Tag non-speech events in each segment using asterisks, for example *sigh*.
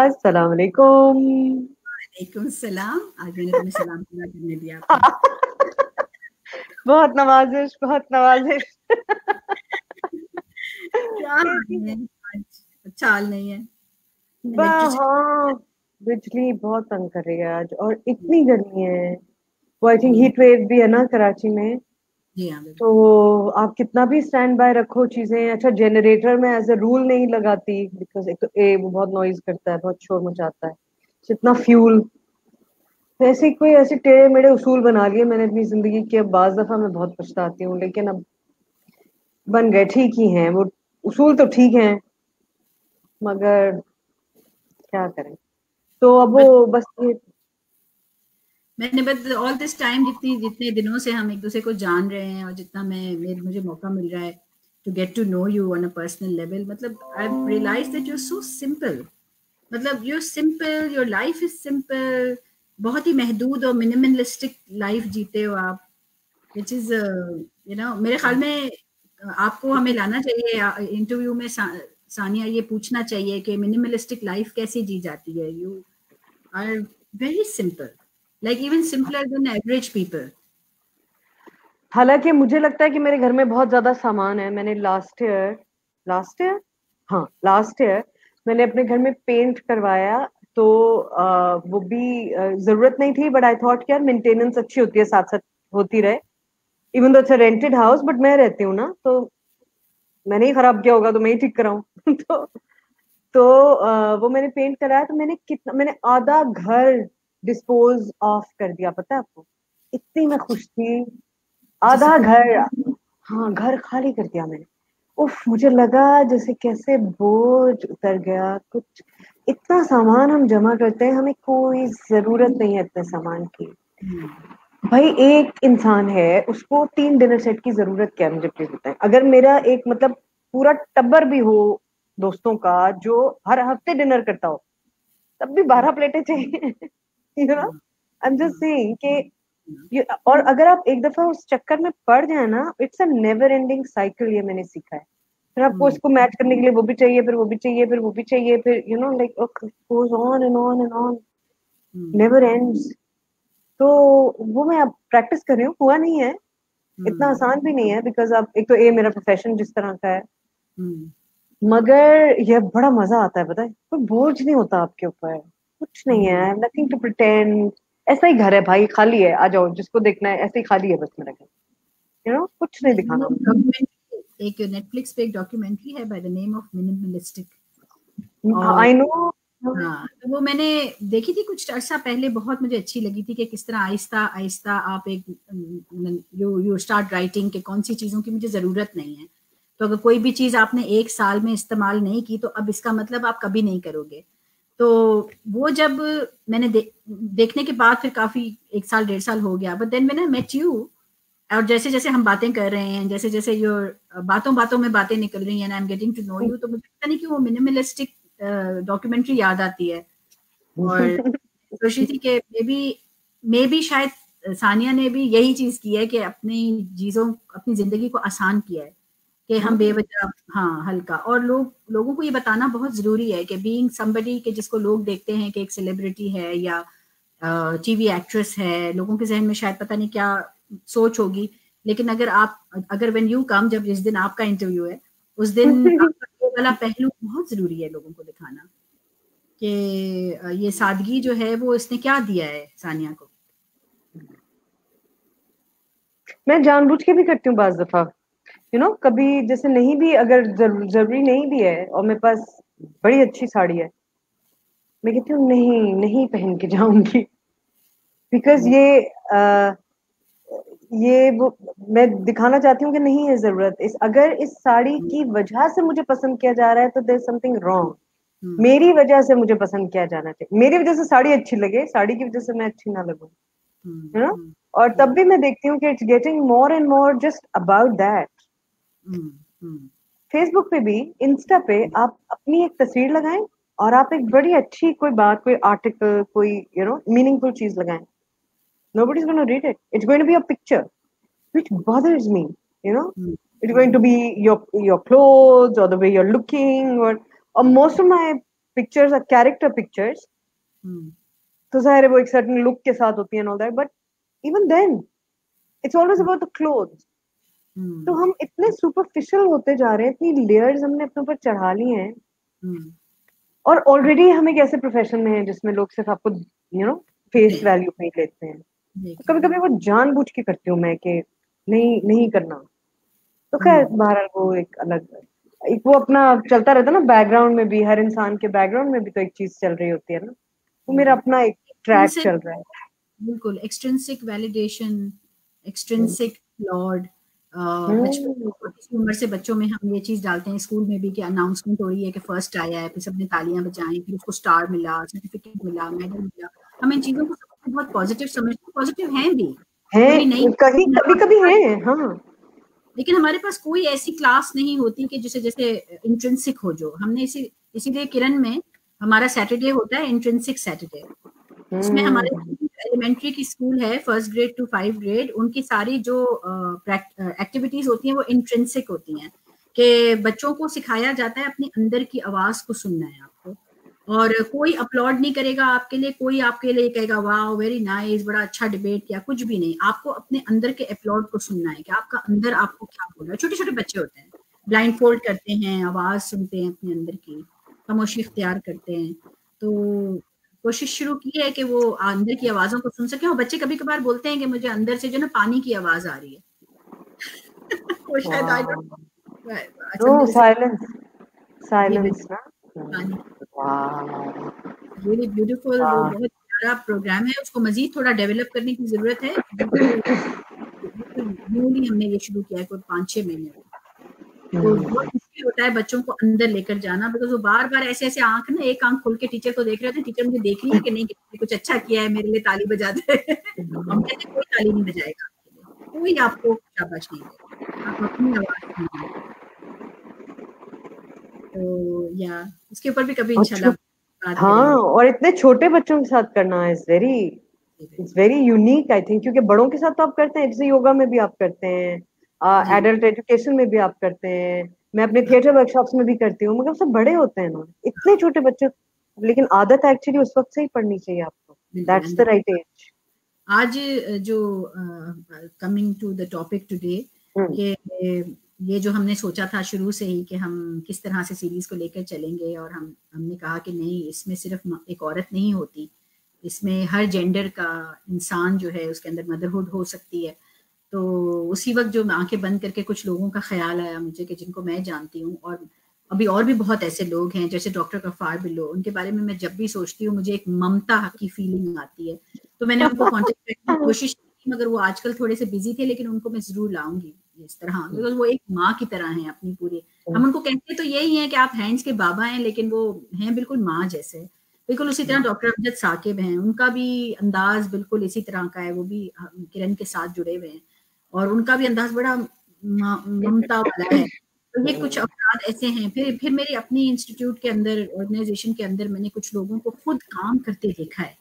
अस्सलाम वालेकुम वालेकुम सलाम आज मैंने तुम्हें सलाम पूरा करने दिया *laughs* बहुत नवाजिश बहुत नवाजिश। क्या आज चाल नहीं है। हाँ बिजली बहुत तंग कर रही है आज और इतनी गर्मी है। वो आई थिंक हीट वेव भी है ना कराची में। तो आप कितना भी स्टैंड बाय रखो चीज़ें। अच्छा जनरेटर में एज ए रूल नहीं लगाती बिकॉज़ एक तो ए वो बहुत नॉइज़ करता है बहुत शोर मचाता है। जितना फ्यूल ऐसे कोई ऐसे टेढ़े मेढ़े उसूल बना लिए मैंने अपनी ज़िंदगी के। अब बाज दफ़ा मैं बहुत पछताती हूँ लेकिन अब बन गए ठीक ही हैं। वो उसूल तो ठीक हैं मगर क्या करें? तो अब वो बस ये मैंने बस ऑल दिस टाइम जितनी जितने दिनों से हम एक दूसरे को जान रहे हैं और जितना मैं मेरे मुझे मौका मिल रहा है to get to know you on a personal level मतलब I realize that you so simple मतलब you simple your life is simple बहुत ही महदूद और मिनिमलिस्टिक लाइफ जीते हो आप विच इज़ यू नो मेरे ख्याल में आपको हमें लाना चाहिए इंटरव्यू में सा, सानिया ये पूछना चाहिए कि मिनिमलिस्टिक लाइफ कैसे जी जाती है? You are very simple like even simpler than average people हालाँकि मुझे लगता है कि मेरे घर में बहुत ज़्यादा सामान है। मैंने लास्ट ईयर लास्ट ईयर हाँ लास्ट ईयर मैंने अपने घर में पेंट करवाया तो आ, वो भी ज़रूरत नहीं थी बट आई थॉट यार मेंटेनेंस अच्छी होती है साथ साथ होती रहे। इवन दो अच्छा रेंटेड हाउस बट मैं रहती हूँ ना तो मैंने ही खराब किया होगा तो मैं ही ठीक कराऊं। *laughs* तो तो आ, वो मैंने पेंट कराया तो मैंने कितना मैंने आधा घर डिस्पोज ऑफ़ कर दिया। पता है आपको? इतनी मैं खुश थी। आधा घर हाँ घर खाली कर दिया मैंने। उफ, मुझे लगा जैसे कैसे बोझ उतर गया कुछ। इतना सामान हम जमा करते हैं, हमें कोई ज़रूरत नहीं है इतने सामान की। भाई, एक इंसान है, उसको तीन डिनर सेट की ज़रूरत क्या है, मुझे प्लीज़ बताएँ। अगर मेरा एक मतलब पूरा टब्बर भी हो दोस्तों का, जो हर हफ़्ते डिनर करता हो, तब भी बारह प्लेटें चाहिए। You know I am just saying कि और अगर आप एक दफ़ा उस चक्कर में पड़ जाए ना it's a never ending cycle ये मैंने सीखा है। फिर आपको इसको मैच करने के लिए वो भी चाहिए फिर वो भी चाहिए फिर वो भी चाहिए फिर you know like goes on and on and on never ends तो वो मैं अब प्रैक्टिस कर रही हूँ हुआ नहीं है। इतना आसान भी नहीं है बिकॉज़ आप एक तो ए मेरा प्रोफेशन जिस तरह का है। मगर यह बड़ा मज़ा आता है पता है? कोई बोझ नहीं होता आपके ऊपर। कुछ नहीं है नथिंग टू प्रिटेंड ऐसा ही घर है भाई खाली है आ जाओ जिसको देखना है ऐसे ही खाली है बस मेरा घर। यू नो कुछ नहीं दिखाना। एक नेटफ्लिक्स पे एक डॉक्यूमेंट्री है by the name of minimalistic I know हाँ तो वो मैंने देखी थी कुछ अर्सा पहले बहुत मुझे अच्छी लगी थी कि किस तरह आहिस्ता आहिस्ता आप एक यू यू स्टार्ट राइटिंग के कौन सी चीज़ों की मुझे ज़रूरत नहीं है। तो अगर कोई भी चीज़ आपने एक साल में इस्तेमाल नहीं की तो अब इसका मतलब आप कभी नहीं करोगे। तो वो जब मैंने दे, देखने के बाद फिर काफ़ी एक साल डेढ़ साल हो गया। बट देन मैंने मेट यू और जैसे जैसे हम बातें कर रहे हैं जैसे जैसे योर बातों बातों में बातें निकल रही हैं I am getting to know you तो मुझे पता नहीं कि वो मिनिमलिस्टिक डॉक्यूमेंट्री याद आती है। और सोची थी कि मे बी मे बी शायद सानिया ने भी यही चीज़ की है कि अपनी चीज़ों अपनी ज़िंदगी को आसान किया है। कि हम बेवजह हाँ हल्का। और लोग लोगों को ये बताना बहुत ज़रूरी है कि बीइंग समबडी के जिसको लोग देखते हैं कि एक सेलिब्रिटी है या टीवी एक्ट्रेस है लोगों के जहन में शायद पता नहीं क्या सोच होगी। लेकिन अगर आप अगर वेन यू कम जब जिस दिन आपका इंटरव्यू है उस दिन वाला पहलू बहुत ज़रूरी है लोगों को दिखाना कि ये सादगी जो है वो इसने क्या दिया है सानिया को। मैं जानबूझ के भी करती हूँ बाज दफ़ा। यू नो कभी जैसे नहीं भी अगर ज़रूरी नहीं भी है और मेरे पास बड़ी अच्छी साड़ी है मैं कहती हूँ नहीं नहीं पहन के जाऊँगी। बिकॉज़ ये आ, ये वो मैं दिखाना चाहती हूँ कि नहीं है ज़रूरत। इस अगर इस साड़ी की वजह से मुझे पसंद किया जा रहा है तो देर समथिंग रॉन्ग मेरी वजह से मुझे पसंद किया जाना चाहिए। मेरी वजह से साड़ी अच्छी लगे साड़ी की वजह से मैं अच्छी ना लगू। है ना और तब भी मैं देखती हूँ कि it's getting more and more just about that Facebook पे भी इंस्टा पे आप अपनी एक तस्वीर लगाएँ और आप एक बड़ी अच्छी कोई बात कोई आर्टिकल कोई यू नो मीनिंगफुल चीज़ लगाएँ। Nobody is going to read it. It's going to be a picture which bothers me you know? mm. it's going to be your your clothes or the way you're looking or or most of my pictures are character pictures तो ज़ाहिर है वो एक certain look के साथ होती है all that but even then it's always about the clothes तो हम इतने सुपरफिशियल होते जा रहे हैं इतनी लेयर्स हमने अपने ऊपर चढ़ा ली हैं। hmm. और ऑलरेडी हम एक ऐसे प्रोफेशन में हैं जिसमें लोग सिर्फ़ आपको यू नो फेस वैल्यू पे लेते हैं। तो कभी कभी वो जानबूझ के करती हूँ मैं कि नहीं नहीं करना। तो खैर hmm. बहरहाल वो एक अलग एक वो अपना चलता रहता है ना बैकग्राउंड में भी हर इंसान के बैकग्राउंड में भी तो एक चीज़ चल रही होती है ना। वो मेरा hmm. अपना एक ट्रैक चल रहा है। बिल्कुल एक्सट्रिंसिक वैलिडेशन एक्सट्रिंसिक लॉर्ड उम्र से बच्चों में हम ये चीज़ डालते हैं स्कूल में भी कि अनाउंसमेंट हो रही है कि फ़र्स्ट आया है फिर सबने तालियाँ बजाएँ फिर उसको स्टार मिला सर्टिफिकेट मिला मेडल मिला। हम इन चीज़ों को बहुत पॉजिटिव समझते हैं पॉजिटिव हैं भी। है नहीं कभी कभी कभी है। हाँ लेकिन हमारे पास कोई ऐसी क्लास नहीं होती कि जिसे जैसे इंट्रेंसिक हो जो। हमने इसी इसीलिए किरण में हमारा सैटरडे होता है इंट्रेंसिक सैटरडे इसमें हमारे एलिमेंट्री की स्कूल है first grade to five grade उनकी सारी जो एक्टिविटीज़ होती हैं, वो इंट्रेंसिक होती हैं। कि बच्चों को सिखाया जाता है अपने अंदर की आवाज़ को सुनना है आपको। और कोई अपलोड नहीं करेगा आपके लिए, कोई आपके लिए कहेगा वाह वेरी नाइस बड़ा अच्छा डिबेट किया कुछ भी नहीं। आपको अपने अंदर के अपलॉड को सुनना है कि आपका अंदर आपको क्या बोल रहा है। छोटे छोटे बच्चे होते हैं ब्लाइंड फोल्ड करते हैं, आवाज़ सुनते हैं अपने अंदर की, खामोशी इख्तियार करते हैं। तो कोशिश शुरू की है कि वो अंदर की आवाजों को सुन सके और बच्चे कभी कभार बोलते हैं कि मुझे अंदर से जो ना पानी की आवाज़ आ रही है। *laughs* वो शायद साइलेंस साइलेंस रियली ब्यूटीफुल बहुत प्यारा प्रोग्राम है। उसको मजीद थोड़ा डेवलप करने की ज़रूरत है। *coughs* न्यूली हमने ये शुरू किया है कोई पाँच छह महीने। तो बहुत मुश्किल होता है बच्चों को अंदर लेकर जाना बिकॉज़ वो बार बार ऐसे ऐसे आँख ना एक आँख खोल के टीचर को देख रहे थे टीचर मुझे देख रही है कि नहीं कुछ अच्छा किया है मेरे लिए ताली बजा दे हम कहते कोई ताली नहीं बजाएगा कोई आपको शाबाश नहीं आप अपनी आवाज़ तो या उसके ऊपर भी कभी इंशाल्लाह हाँ और इतने छोटे बच्चों के साथ करना is very it's very unique I think क्योंकि बड़ों के साथ तो आप करते हैं जैसे योगा में भी आप करते हैं। एडल्ट एजुकेशन में भी आप करते हैं। मैं अपने थिएटर वर्कशॉप्स में भी करती हूँ मगर सब बड़े होते हैं ना इतने छोटे बच्चे लेकिन आदत एक्चुअली उस वक्त से ही पढ़नी चाहिए आपको। दैट्स द राइट एज आज जो coming to the topic today कि ये जो हमने सोचा था शुरू से ही कि हम किस तरह से सीरीज़ को लेकर चलेंगे और हम हमने कहा कि नहीं इसमें सिर्फ़ एक औरत नहीं होती। इसमें हर जेंडर का इंसान जो है उसके अंदर मदरहुड हो सकती है। तो उसी वक्त जो आँखें बंद करके कुछ लोगों का ख्याल आया मुझे कि जिनको मैं जानती हूँ और अभी और भी बहुत ऐसे लोग हैं जैसे डॉक्टर गफार बिल्लो उनके बारे में मैं जब भी सोचती हूँ मुझे एक ममता की फीलिंग आती है। तो मैंने उनको कॉन्टेक्ट करने की *laughs* कोशिश की मगर वो आजकल थोड़े से बिज़ी थे लेकिन उनको मैं ज़रूर लाऊँगी इस तरह। बिकॉज़ वो एक माँ की तरह है अपनी पूरी। हम उनको कहते तो यही है कि आप हैंड्स के बाबा हैं लेकिन वो हैं बिल्कुल माँ जैसे। बिल्कुल उसी तरह डॉक्टर अमजद साकिब हैं उनका भी अंदाज बिल्कुल इसी तरह का है वो भी किरण के साथ जुड़े हुए हैं। और उनका भी अंदाज बड़ा ममता वाला है। तो ये कुछ अफराद ऐसे हैं। फिर फिर मेरी अपनी इंस्टीट्यूट के अंदर ऑर्गेनाइजेशन के अंदर मैंने कुछ लोगों को खुद काम करते देखा है।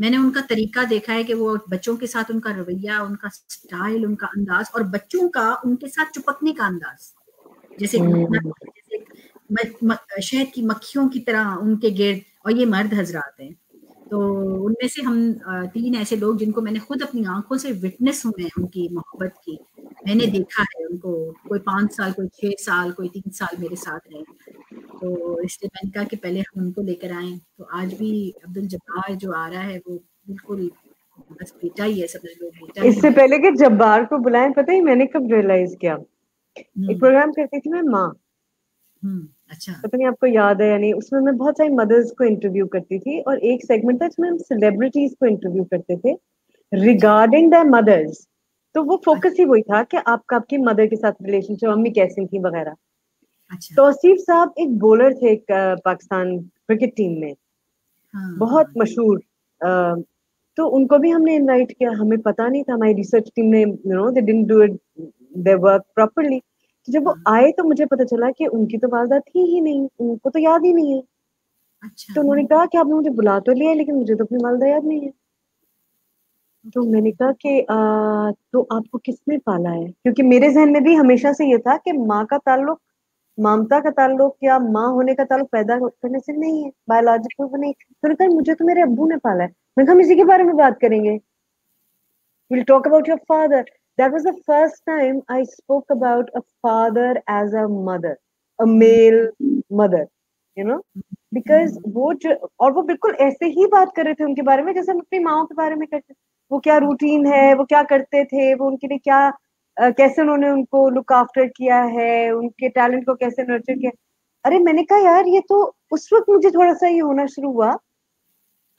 मैंने उनका तरीका देखा है कि वो बच्चों के साथ उनका रवैया उनका स्टाइल उनका अंदाज और बच्चों का उनके साथ चुपकने का अंदाज। जैसे हम्म। जैसे शहद की मक्खियों की तरह उनके गिर्द और ये मर्द हजरात हैं। तो उनमें से हम तीन ऐसे लोग जिनको मैंने खुद अपनी आँखों से विटनेस हुए हैं उनकी मोहब्बत की। मैंने देखा है उनको कोई पाँच साल कोई छह साल कोई तीन साल मेरे साथ रहे। तो इसलिए मैंने कहा कि पहले हम उनको लेकर आए। तो आज भी अब्दुल जब्बार जो आ रहा है वो बिल्कुल बस बेटा ही है समझ लो बेटा इससे पहले कि जब्बार को बुलाएँ पता ही मैंने कब रियलाइज़ किया? एक प्रोग्राम हम्म। करती थी मैं माँ। हम्म। अच्छा। पता नहीं आपको याद है या नहीं उसमें मैं बहुत सारी मदर्स को इंटरव्यू करती थी और एक सेगमेंट था जिसमें हम सेलिब्रिटीज को इंटरव्यू करते थे। रिगार्डिंग द मदर्स तो वो फोकस अच्छा। ही वही था कि आपका आपकी मदर के साथ रिलेशनशिप मम्मी कैसी थी वगैरह। अच्छा। तो आसिफ साहब एक बॉलर थे एक पाकिस्तान क्रिकेट टीम में। हाँ, बहुत हाँ, मशहूर तो उनको भी हमने इनवाइट किया। हमें पता नहीं था हमारी रिसर्च टीम ने you know they didn't do it their work properly जब वो हाँ। आए तो मुझे पता चला कि उनकी तो वालदा थी ही नहीं उनको तो याद ही नहीं है। अच्छा। तो उन्होंने कहा कि आपने मुझे बुला तो लिया लेकिन मुझे तो अपनी वालदा याद नहीं है। तो मैंने कहा कि आ, तो आपको किसने पाला है? क्योंकि मेरे जहन में भी हमेशा से ये था कि माँ का ताल्लुक ममता का ताल्लुक या माँ होने का ताल्लुक पैदा करने से नहीं है बायोलॉजिकल वो नहीं। तो कहा मुझे तो मेरे अबू ने पाला है। मैंने कहा हम इसी के बारे में बात करेंगे। We'll talk about your father. That was the first time I spoke about a father as a mother, a male mother, you know, because वो जो और वो बिल्कुल ऐसे ही बात कर रहे थे उनके बारे में जैसे हम अपनी माओ के बारे में करते वो क्या रूटीन है वो क्या करते थे वो उनके लिए क्या कैसे उन्होंने उनको लुक आफ्टर किया है उनके टैलेंट को कैसे नर्चर किया। अरे मैंने कहा यार ये तो उस वक्त मुझे थोड़ा सा ये होना शुरू हुआ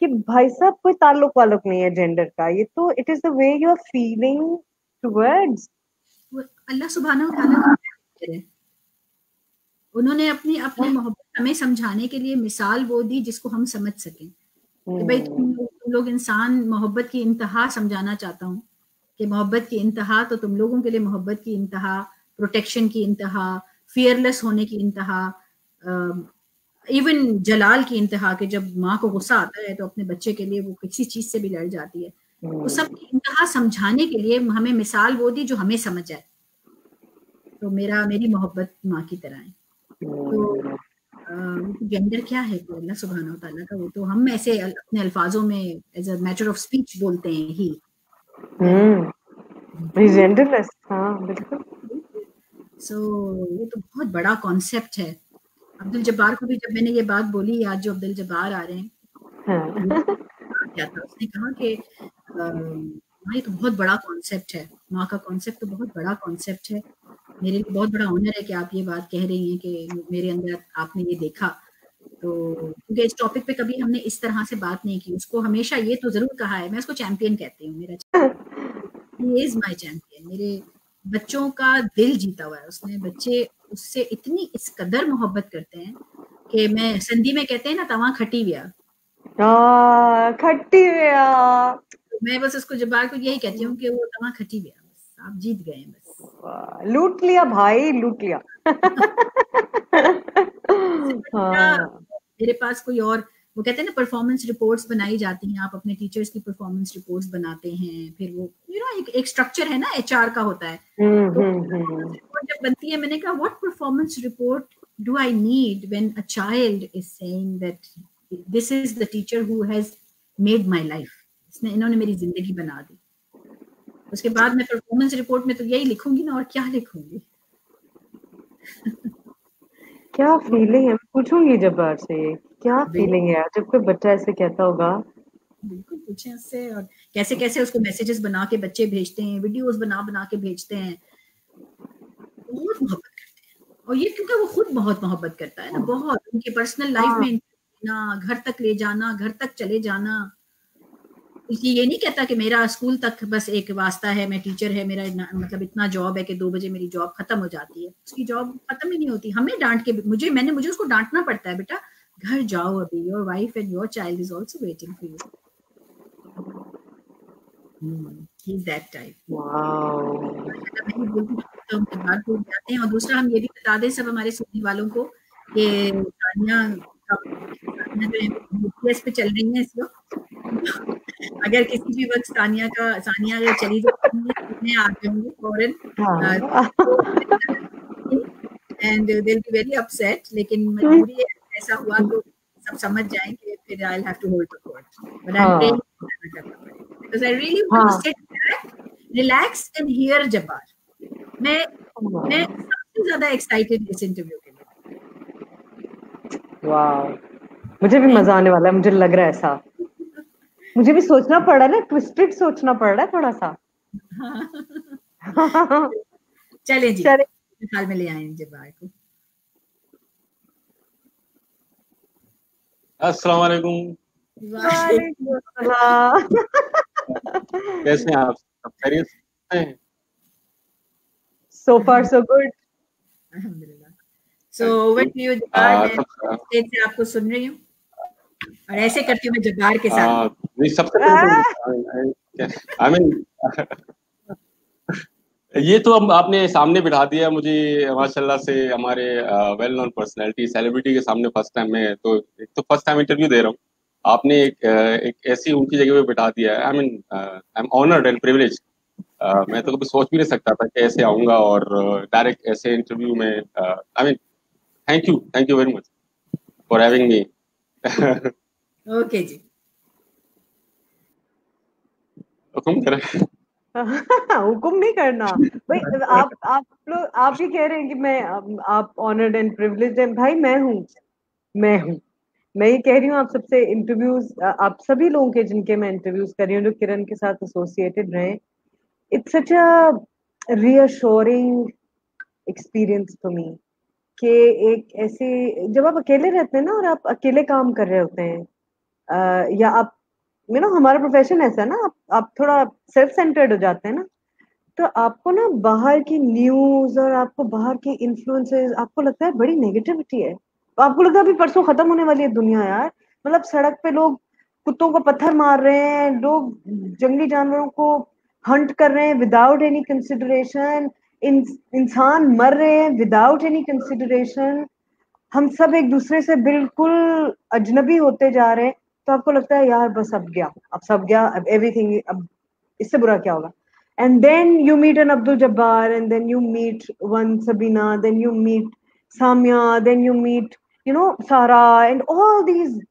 कि भाई साहब कोई ताल्लुक वालुक नहीं है जेंडर का। ये तो it is the way you are feeling towards अल्लाह सुबहाना उन्होंने अपनी अपनी हाँ। मोहब्बत हमें समझाने के लिए मिसाल वो दी जिसको हम समझ सकें। कि भाई तुम हम्म। तुम लोग इंसान मोहब्बत की इंतहा समझाना चाहता हूँ। कि मोहब्बत की इंतहा तो तुम लोगों के लिए मोहब्बत की इंतहा प्रोटेक्शन की इंतहा फियरलेस होने की इंतहा इवन जलाल की इंतहा के जब माँ को गुस्सा आता है तो अपने बच्चे के लिए वो किसी चीज़ से भी लड़ जाती है। तो सब इंतहा समझाने के लिए हमें मिसाल वो दी जो हमें समझ आए। तो मेरा मेरी मोहब्बत माँ की तरह है। तो जेंडर क्या है? तो अल्लाह सुबहाना तआला का वो तो हम ऐसे अपने अल्फाजों में as a matter of speech बोलते हैं ही। हम्म। जेंडरलेस हाँ बिल्कुल। सो ये तो बहुत बड़ा कॉन्सेप्ट है। अब्दुल जब्बार को भी जब मैंने ये बात बोली आज जो अब्दुल जब्बार आ रहे हैं हाँ। क्या था? उसने कहा कि ये तो बहुत बड़ा कॉन्सेप्ट है। माँ का कॉन्सेप्ट तो बहुत बड़ा कॉन्सेप्ट है। मेरे लिए बहुत बड़ा ऑनर है कि आप ये बात कह रही हैं कि मेरे अंदर आपने ये देखा। तो क्योंकि इस टॉपिक पे कभी हमने इस तरह से बात नहीं की। उसको हमेशा ये तो ज़रूर कहा है। मैं उसको चैंपियन कहती हूँ मेरा इज़ माई चैंपियन मेरे बच्चों का दिल जीता हुआ है। उसने बच्चे उससे इतनी इस कदर मोहब्बत करते हैं कि मैं संधि में कहते हैं ना तवा खटी व्या खट्टी व्या मैं बस उसको जबार को यही कहती हूँ कि वो तवा खटी गया बस आप जीत गए बस लूट लिया भाई लूट लिया *laughs* हाँ। मेरे पास कोई और वो कहते हैं ना परफॉर्मेंस रिपोर्ट्स बनाई जाती हैं आप अपने टीचर्स की परफॉर्मेंस रिपोर्ट्स बनाते हैं फिर वो यू नो एक एक स्ट्रक्चर है ना एचआर का होता है हम्म, तो हम्म, हम्म। जब बनती है मैंने कहा what performance report do I need when a child is saying that this is the teacher who has made my life इसने इन्होंने मेरी ज़िंदगी बना दी। उसके बाद मैं परफॉर्मेंस रिपोर्ट में तो यही लिखूँगी ना और क्या लिखूँगी? क्या फीलिंग है? पूछूँगी जब जब्बार से क्या फीलिंग है जब कोई बच्चा ऐसे कहता होगा। बिल्कुल पूछे उससे और कैसे कैसे उसको मैसेजेस बना के बच्चे भेजते हैं वीडियोस बना बना के भेजते हैं। बहुत मोहब्बत करते हैं। और ये क्योंकि वो खुद बहुत मोहब्बत करता है ना बहुत। उनकी पर्सनल लाइफ हाँ। में ना घर तक ले जाना घर तक चले जाना। ये नहीं कहता कि मेरा स्कूल तक बस एक वास्ता है मैं टीचर है मेरा मतलब इतना जॉब है कि दो बजे मेरी जॉब खत्म हो जाती है। उसकी जॉब खत्म ही नहीं होती। हमें डांट के मुझे मैंने मुझे उसको डांटना पड़ता है बेटा घर जाओ अभी। Your wife and your child is also waiting for you जाते हैं और दूसरा हम ये भी बता दें सब हमारे सुनने वालों को कि सानिया यूपीएस पे चल रही है इस वक्त। अगर किसी भी वक्त सानिया का सानिया अगर चली जाती आ जाएँगे फॉरन। And they will be very upset लेकिन मजबूरी है ऐसा हुआ तो सब समझ जाएँगे फिर I have to hold the fort but I am because I really want to sit back relax and here Jabbar मैं मैं सबसे ज़्यादा एक्साइटेड इस इंटरव्यू के लिए। वाओ मुझे भी मज़ा आने वाला है मुझे लग रहा है ऐसा। मुझे भी सोचना पड़ रहा है ना ट्विस्टेड सोचना पड़ रहा है थोड़ा सा *laughs* चले जी चले। साल में ले आए जब्बार को अस्सलाम वालेकुम *laughs* कैसे हैं आप? सब खैरियत हैं? So far so good. अल्हम्दुलिल्लाह। सो ओवर टू यू मैं से आपको सुन रही हूँ। और ऐसे करती हूँ मैं जब्बार के साथ नहीं सबसे पहले आई मीन ये तो अब आपने सामने बिठा दिया मुझे माशाल्लाह से हमारे वेल नोन पर्सनैलिटी सेलिब्रिटी के सामने फ़र्स्ट टाइम में तो एक तो फ़र्स्ट टाइम इंटरव्यू दे रहा हूँ। आपने एक एक ऐसी ऊँची जगह पे बिठा दिया है। I mean I am honoured and privilege मैं तो कभी सोच भी नहीं सकता था कि ऐसे आऊँगा और डायरेक्ट ऐसे इंटरव्यू में I mean thank you thank you very much for having me okay जी हुक्म करें हुक्म नहीं करना। भाई आप आप लोग आप ही कह रहे हैं कि मैं आप ऑनर्ड एंड प्रिविलेज हैं। भाई मैं हूँ। मैं हूँ। मैं ये कह रही हूँ आप सबसे इंटरव्यूज़ आप सभी लोगों के जिनके मैं इंटरव्यूज़ कर रही हूँ जो किरण के साथ एसोसिएटेड रहे it's such a reassuring experience to me कि एक ऐसे जब आप अकेले रहते हैं ना और आप अकेले काम कर रहे होते हैं uh, या आप यू नो हमारा प्रोफेशन ऐसा है ना आप, आप थोड़ा सेल्फ सेंटर्ड हो जाते हैं ना तो आपको ना बाहर की न्यूज़ और आपको बाहर की इन्फ्लुएंसेस आपको लगता है बड़ी नेगेटिविटी है। तो आपको लगता है अभी परसों खत्म होने वाली है दुनिया यार। मतलब सड़क पे लोग कुत्तों को पत्थर मार रहे हैं लोग जंगली जानवरों को हंट कर रहे हैं विदाउट एनी कंसिडरेशन इंसान मर रहे हैं विदाउट एनी कंसिडरेशन हम सब एक दूसरे से बिल्कुल अजनबी होते जा रहे हैं तो आपको लगता है, यार, बस अब गया अब सब गया अब एवरीथिंग अब इससे बुरा क्या होगा? And then you meet an Abdul Jabbar and then you meet one Sabina then you meet Samia then you meet you know Sara and all these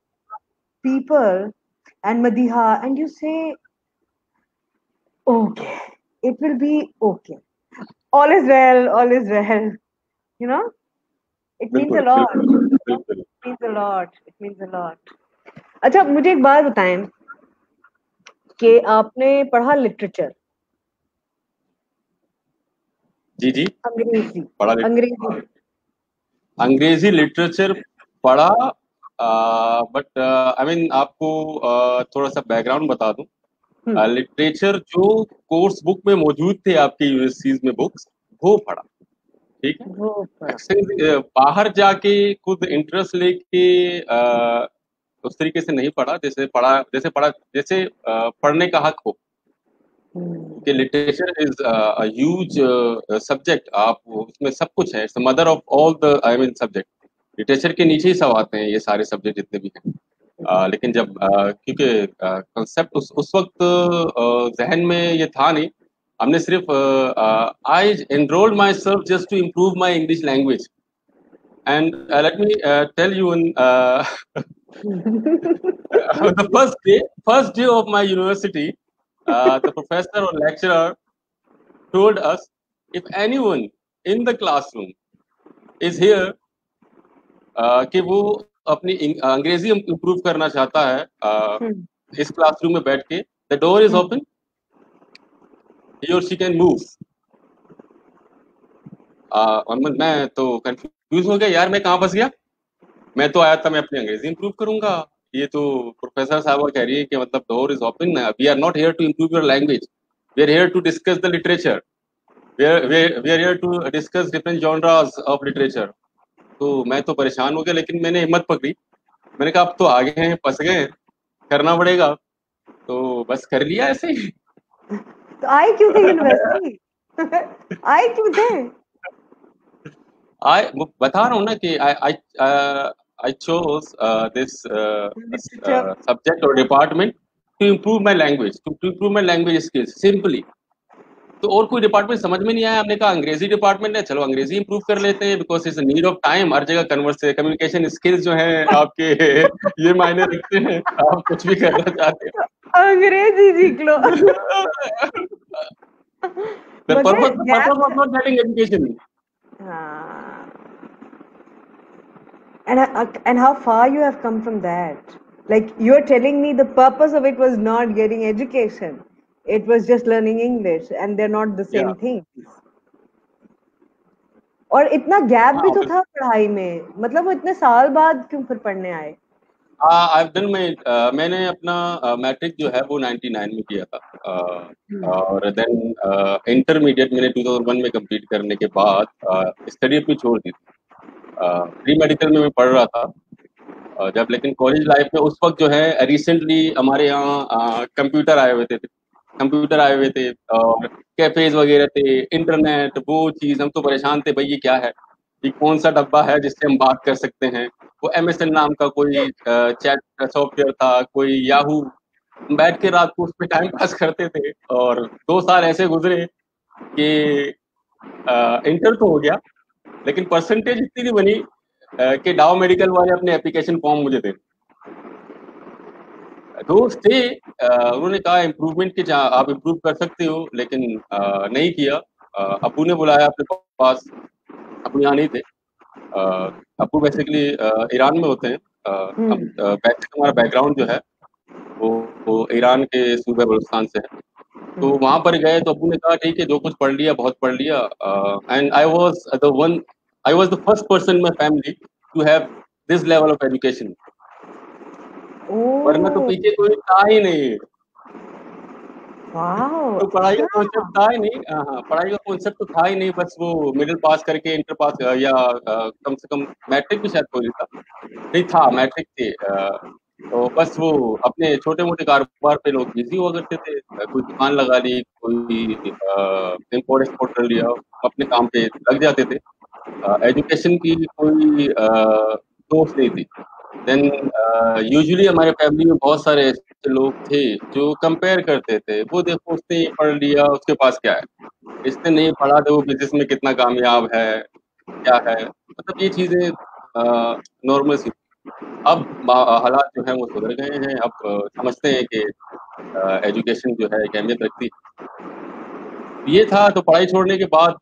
people and Madiha and you say okay it will be okay All is well, all is well. You know, it means a lot. It means a lot. It means a lot. अच्छा मुझे एक बात बताएँ कि आपने पढ़ा literature जी जी अंग्रेज़ी पढ़ा अंग्रेज़ी अंग्रेज़ी लिटरेचर पढ़ा बट आई मीन आपको uh, थोड़ा सा बैकग्राउंड बता दूँ लिटरेचर जो कोर्स बुक में मौजूद थे आपके यूनिवर्सिटीज में बुक्स वो पढ़ा। ठीक है? बाहर जाके खुद इंटरेस्ट लेके उस तरीके से नहीं पढ़ा जैसे पढ़ा जैसे पढ़ा जैसे पढ़ने का हक हो। हम्म, कि लिटरेचर इज़ ह्यूज सब्जेक्ट आप उसमें सब कुछ है। Mother of all the I mean subject literature के नीचे ही सब आते हैं ये सारे सब्जेक्ट जितने भी हैं। Uh, लेकिन जब uh, क्योंकि कंसेप्ट उस उस वक्त uh, जहन में ये था नहीं हमने सिर्फ़ I enrolled myself just to improve my English language and let me tell you in the first day first day of my university uh, the professor or lecturer told us if anyone in the classroom is here uh, कि वो अपनी अंग्रेज़ी improve करना चाहता है uh, हम्म, इस classroom में बैठ के। The door is open move. uh, और मैं- तो कंफ्यूज हो गया यार मैं कहाँ फंस गया? मैं तो आया था मैं अपनी अंग्रेज़ी इंप्रूव करूँगा। ये तो प्रोफेसर साहब कह रही है कि मतलब door is open we are not here to improve your language we are here to discuss the literature we are here to discuss different genres of literature तो मैं तो परेशान हो गया लेकिन मैंने हिम्मत पकड़ी। मैंने कहा अब तो आ गए हैं फंस गए करना पड़ेगा। तो बस कर लिया ऐसे तो आए क्यों थे *laughs* आए क्यों थे? आई बता रहा हूँ ना कि I I chose this subject और department to improve my language to improve my language skills simply तो और कोई डिपार्टमेंट समझ में नहीं आया हमने कहा अंग्रेज़ी डिपार्टमेंट है चलो अंग्रेज़ी इंप्रूव कर लेते हैं because it's need of time हर जगह कन्वर्स कम्युनिकेशन स्किल्स जो हैं आपके ये मायने रखते हैं आप कुछ भी करना चाहते हो अंग्रेज़ी सीख लो The purpose, the purpose of not getting education. हाँ. And uh, and how far you have come from that? Like you're telling me the purpose of it was not getting education. It was just learning English, and they're not the same Yeah. things. और इतना gap भी हाँ, तो। था पढ़ाई में मतलब वो इतने साल बाद क्यों फिर पढ़ने आए I've done my uh, मैंने अपना मैट्रिक जो है वो 99 में किया था uh, और देन इंटरमीडिएट मैंने 2001 में कंप्लीट करने के बाद स्टडी अपनी छोड़ दी प्री मेडिकल में मैं पढ़ रहा था uh, जब लेकिन कॉलेज लाइफ में उस वक्त जो है रिसेंटली हमारे यहाँ कंप्यूटर आए हुए थे कंप्यूटर आए हुए थे, और कैफेज वगैरह थे इंटरनेट वो चीज़, हम तो परेशान थे, भाई ये क्या है? कि कौन सा डब्बा है जिससे हम बात कर सकते हैं? वो एम नाम का कोई चैट सॉफ्टवेयर था, कोई याहू बैठ के रात को उस पर टाइम पास करते थे, और दो साल ऐसे गुजरे कि इंटर तो हो गया, लेकिन परसेंटेज इतनी नहीं बनी कि डाउ मेडिकल वाले अपने एप्लीकेशन फॉर्म मुझे दे दोस्त थे उन्होंने कहा इम्प्रूवमेंट के जहाँ आप इम्प्रूव कर सकते हो लेकिन नहीं किया। अबू ने बुलाया अपने पास। अबू यहाँ नहीं थे। अबू बेसिकली ईरान में होते हैं। हम्म। हमारा बैकग्राउंड जो है वो वो ईरान के सूबे बलुस्तान से है। तो हम्म। वहाँ पर गए तो अबू ने कहा ठीक है जो कुछ पढ़ लिया बहुत पढ़ लिया। And I was the one I was the first person in my family to have this level of education वरना तो पीछे कोई था ही नहीं। तो पढ़ाई का कॉन्सेप्ट था ही नहीं। हाँ, हाँ पढ़ाई का कॉन्सेप्ट तो था ही नहीं बस वो मिडिल पास करके इंटर पास या कम से कम मैट्रिक भी शायद कोई था। नहीं था मैट्रिक थे तो बस वो अपने छोटे मोटे कारोबार पे लोग बिज़ी हुआ करते थे। कोई दुकान लगा ली कोई इम्पोर्ट एक्सपोर्ट कर लिया अपने काम पे लग जाते थे। एजुकेशन की कोई सोच नहीं थी। देन यूजुअली uh, हमारे फैमिली में बहुत सारे ऐसे लोग थे जो कंपेयर करते थे। वो देखो उसने ये पढ़ लिया उसके पास क्या है? इसने नहीं पढ़ा तो वो बिज़नेस में कितना कामयाब है क्या है? मतलब ये चीज़ें नॉर्मल uh, सी अब हालात जो है वो सुधर गए हैं। अब uh, समझते हैं कि एजुकेशन जो है एक अहमियत रखती ये था तो पढ़ाई छोड़ने के बाद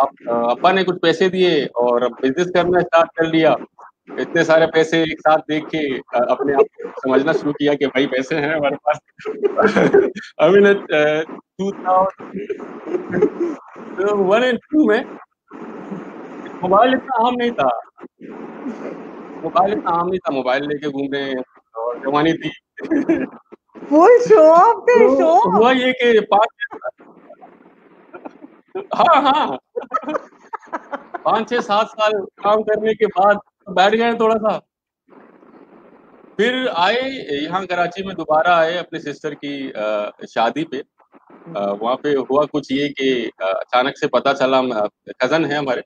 आप अप्पा ने कुछ पैसे दिए और बिज़नेस करना स्टार्ट कर लिया। इतने सारे पैसे एक साथ देख के अपने आप समझना शुरू किया कि भाई पैसे हैं हमारे पास। I mean two thousand one and two में मोबाइल इतना आम नहीं था। मोबाइल इतना आम नहीं था मोबाइल लेके घूम रहे और जवानी थी। फुल शो ऑफ़ थे शो हुआ ये कि पाँच हाँ हाँ। पाँच छह सात साल काम करने के बाद बैठ गए थोड़ा सा। फिर आए यहाँ कराची में दोबारा आए अपने सिस्टर की शादी पे। वहाँ पे हुआ कुछ ये कि अचानक से पता चला कज़न है हमारे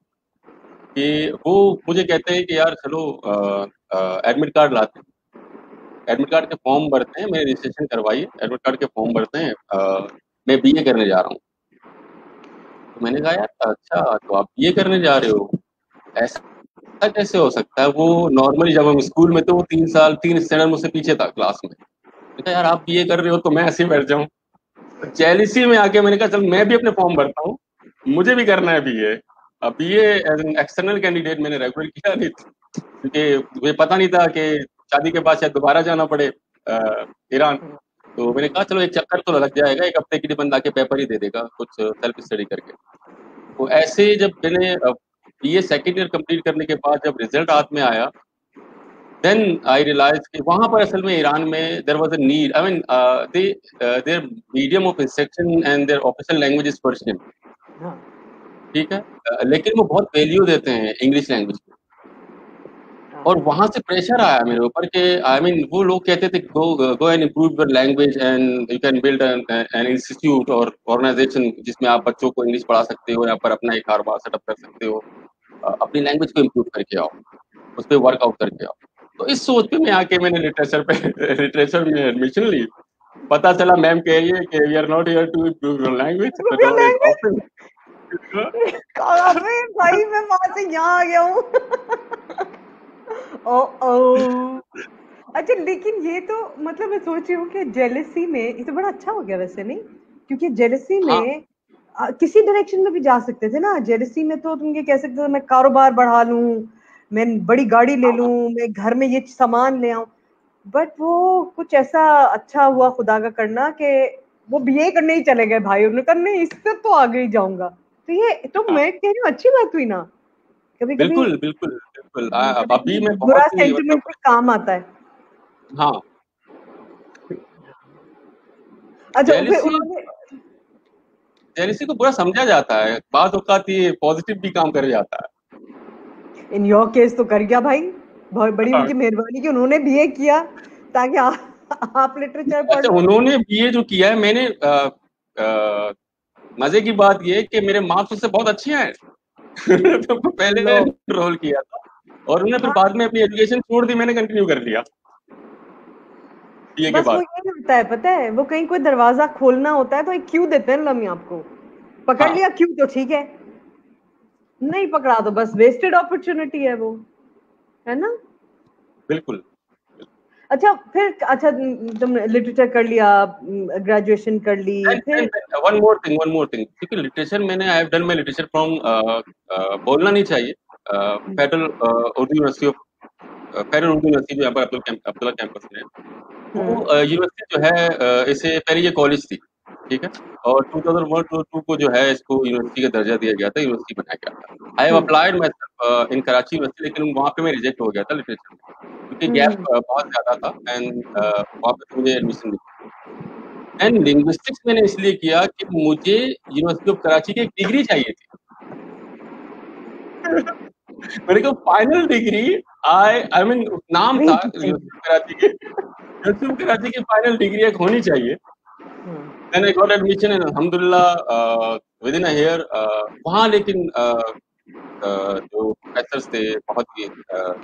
कि वो मुझे कहते हैं कि यार चलो एडमिट कार्ड लाते हैं। एडमिट कार्ड के फॉर्म भरते हैं मेरे रजिस्ट्रेशन करवाइए। एडमिट कार्ड के फॉर्म भरते हैं आ, मैं बीए करने जा रहा हूँ। तो मैंने कहा यार अच्छा तो आप बीए करने जा रहे हो। ऐसा कैसे हो सकता है, वो नॉर्मली जब हम स्कूल में तो वो तीन साल, तीन स्टैंडर्ड मुझसे पीछे था क्लास में। कहा, यार, आप ये कर रहे हो तो मैं ऐसे बैठ जाऊँ। चैलिसी में आके मैंने कहा, चल, मैं भी अपने फॉर्म भरता हूँ, मुझे भी करना है बी ए अब be as an external candidate मैंने रेगुलर किया नहीं क्योंकि मुझे पता नहीं था कि शादी के बाद शायद दोबारा जाना पड़े ईरान। तो मैंने कहा, चलो, एक चक्कर तो लग जाएगा, एक हफ़्ते के लिए बंदा के पेपर ही दे देगा, कुछ सेल्फ स्टडी करके। तो ऐसे जब मैंने बीए सेकेंड ईयर कंप्लीट करने के बाद जब रिज़ल्ट हाथ में आया देन आई रियलाइज़ कि वहाँ पर असल में ईरान में there was a need I mean their medium of instruction and their official language is Persian ठीक है? Uh, लेकिन वो बहुत वैल्यू देते हैं इंग्लिश लैंग्वेज को और वहाँ से प्रेशर आया मेरे ऊपर कि आई मीन वो लोग कहते थे go go and improve your language and you can build an institute और ऑर्गेनाइजेशन जिसमें आप बच्चों को इंग्लिश पढ़ा सकते हो या पर अपना एक कारोबार सेटअप कर सकते हो। अपनी लैंग्वेज को इम्प्रूव करके आओ उस पर वर्कआउट करके आओ। तो इस सोच पे मैं आके मैंने लिटरेचर पे *laughs* लिटरेचर में एडमिशन ली। पता चला मैम कह रही है कि we are not here to improve your language अरे भाई मैं वहाँ से यहाँ आ गया हूँ। *laughs* ओ ओ अच्छा लेकिन ये तो मतलब मैं सोच रही हूँ कि जेलसी में ये तो बड़ा अच्छा हो गया वैसे नहीं? क्योंकि जेलसी में किसी डायरेक्शन में भी जा सकते थे ना? जेलसी में तो तुम ये कह सकते थे मैं कारोबार बढ़ा लूँ मैं बड़ी गाड़ी ले लूँ मैं घर में ये सामान ले आऊँ। बट वो कुछ ऐसा अच्छा हुआ खुदा का करना कि वो बीए करने ही चले गए भाई। उन्होंने कहा नहीं इससे तो आगे ही जाऊँगा। तो ये तो हाँ। मैं कह रही हूँ अच्छी बात हुई ना? कभी बिल्कुल बिल्कुल बिल्कुल। अभी में बुरा सेंटिमेंट मतलब काम आता है। हाँ। अच्छा उन्होंने जेलिसी को पूरा समझा जाता है। बाद औकात ये पॉजिटिव भी काम कर जाता है। इन योर केस तो कर गया भाई। बहुत बड़ी उनकी हाँ। मेहरबानी कि उन्होंने बीए किया ताकि आ, आप लिटरेचर पढ़ अच्छा उन्होंने बीए जो किया है मैंने आ, आ, मज़े की बात ये कि मेरे मार्क्स उससे बहुत अच्छे हैं। तो पहले रोल किया था और उन्होंने फिर हाँ। बाद में अपनी एजुकेशन छोड़ दी मैंने कंटिन्यू कर लिया बस वो ये होता है पता है? वो कहीं कोई दरवाज़ा खोलना होता है तो एक क्यू देते हैं लम्ही आपको। पकड़ हाँ। लिया क्यू तो ठीक है। नहीं पकड़ा तो बस वेस्टेड अपॉर्चुनिटी है वो। है ना? बिल्कुल। अच्छा फिर अच्छा तुमने लिटरेचर कर लिया ग्रेजुएशन कर ली one more thing one more thing क्योंकि लिटरेचर मैंने I have done my literature from बोलना नहीं चाहिए। Federal Urdu university of federal Urdu university जो यहाँ पर अब्दुल्ला कैंपस में वो यूनिवर्सिटी जो है इसे पहले ये कॉलेज थी ठीक है? और 2001 टू टू को जो है इसको यूनिवर्सिटी का दर्जा दिया गया था यूनिवर्सिटी बनाया गया था। I have applied my in Karachi university लेकिन वहाँ पे मैं रिजेक्ट हो गया था लिटरेचर में क्योंकि गैप हम्म। बहुत ज़्यादा था एंड वहाँ पे मुझे एडमिशन एंड लिंग्विस्टिक्स मैंने इसलिए किया कि मुझे यूनिवर्सिटी ऑफ़ कराची की एक डिग्री चाहिए थी। *laughs* मेरे को final degree I I mean नाम था कराची के ऑफ़ कराची की फाइनल डिग्री एक होनी चाहिए। I got admission and alhamdulillah uh, within a year uh, वहाँ लेकिन uh, uh, जो प्रोफेसर्स थे बहुत ही uh,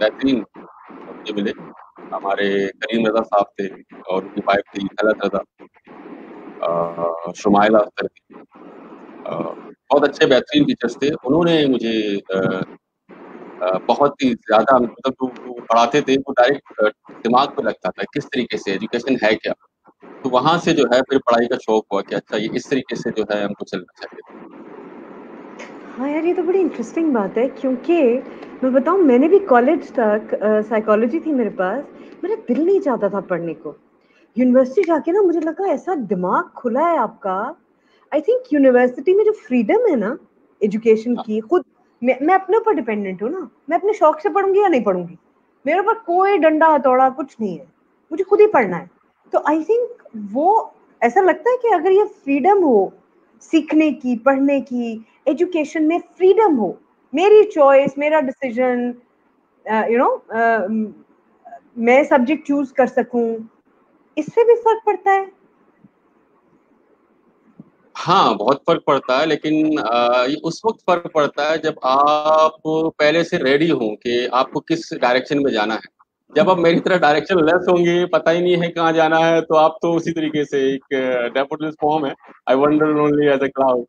बेहतरीन मुझे मिले। हमारे करीम रजा साहब थे और उनकी वाइफ थी खलत रजा शुमाइला अख्तर थी बहुत अच्छे बेहतरीन टीचर्स थे। उन्होंने मुझे बहुत ही ज़्यादा मतलब जो पढ़ाते थे, वो डायरेक्ट दिमाग पे लगता था किस तरीके से एजुकेशन है क्या। तो वहाँ से जो है फिर पढ़ाई का शौक हुआ कि अच्छा ये इस तरीके से जो है हमको चलना चाहिए। हाँ यार, ये तो बड़ी इंटरेस्टिंग बात है, क्योंकि मैं बताऊँ, मैंने भी कॉलेज तक साइकोलॉजी थी मेरे पास। मेरा दिल नहीं चाहता था पढ़ने को। यूनिवर्सिटी जाके ना मुझे लगा ऐसा दिमाग खुला है आपका। आई थिंक यूनिवर्सिटी में जो फ्रीडम है ना एजुकेशन की खुद मैं मैं अपने ऊपर डिपेंडेंट हूँ ना। मैं अपने शौक से पढ़ूँगी या नहीं पढ़ूँगी? मेरे ऊपर कोई डंडा हथौड़ा कुछ नहीं है। मुझे खुद ही पढ़ना है। तो आई थिंक वो ऐसा लगता है कि अगर ये फ्रीडम हो सीखने की पढ़ने की एजुकेशन में फ्रीडम हो मेरी चॉइस मेरा डिसीज़न यू नो मैं सब्जेक्ट चूज़ कर सकूँ इससे भी फ़र्क पड़ता है। हाँ बहुत फ़र्क पड़ता है लेकिन आ, उस वक्त फ़र्क पड़ता है जब आप पहले से रेडी हो कि आपको किस डायरेक्शन में जाना है। जब आप मेरी तरह डायरेक्शन लेस होंगे पता ही नहीं है कहाँ जाना है तो आप तो उसी तरीके से एक डेफोडिल्स फॉर्म है। I wander only as a cloud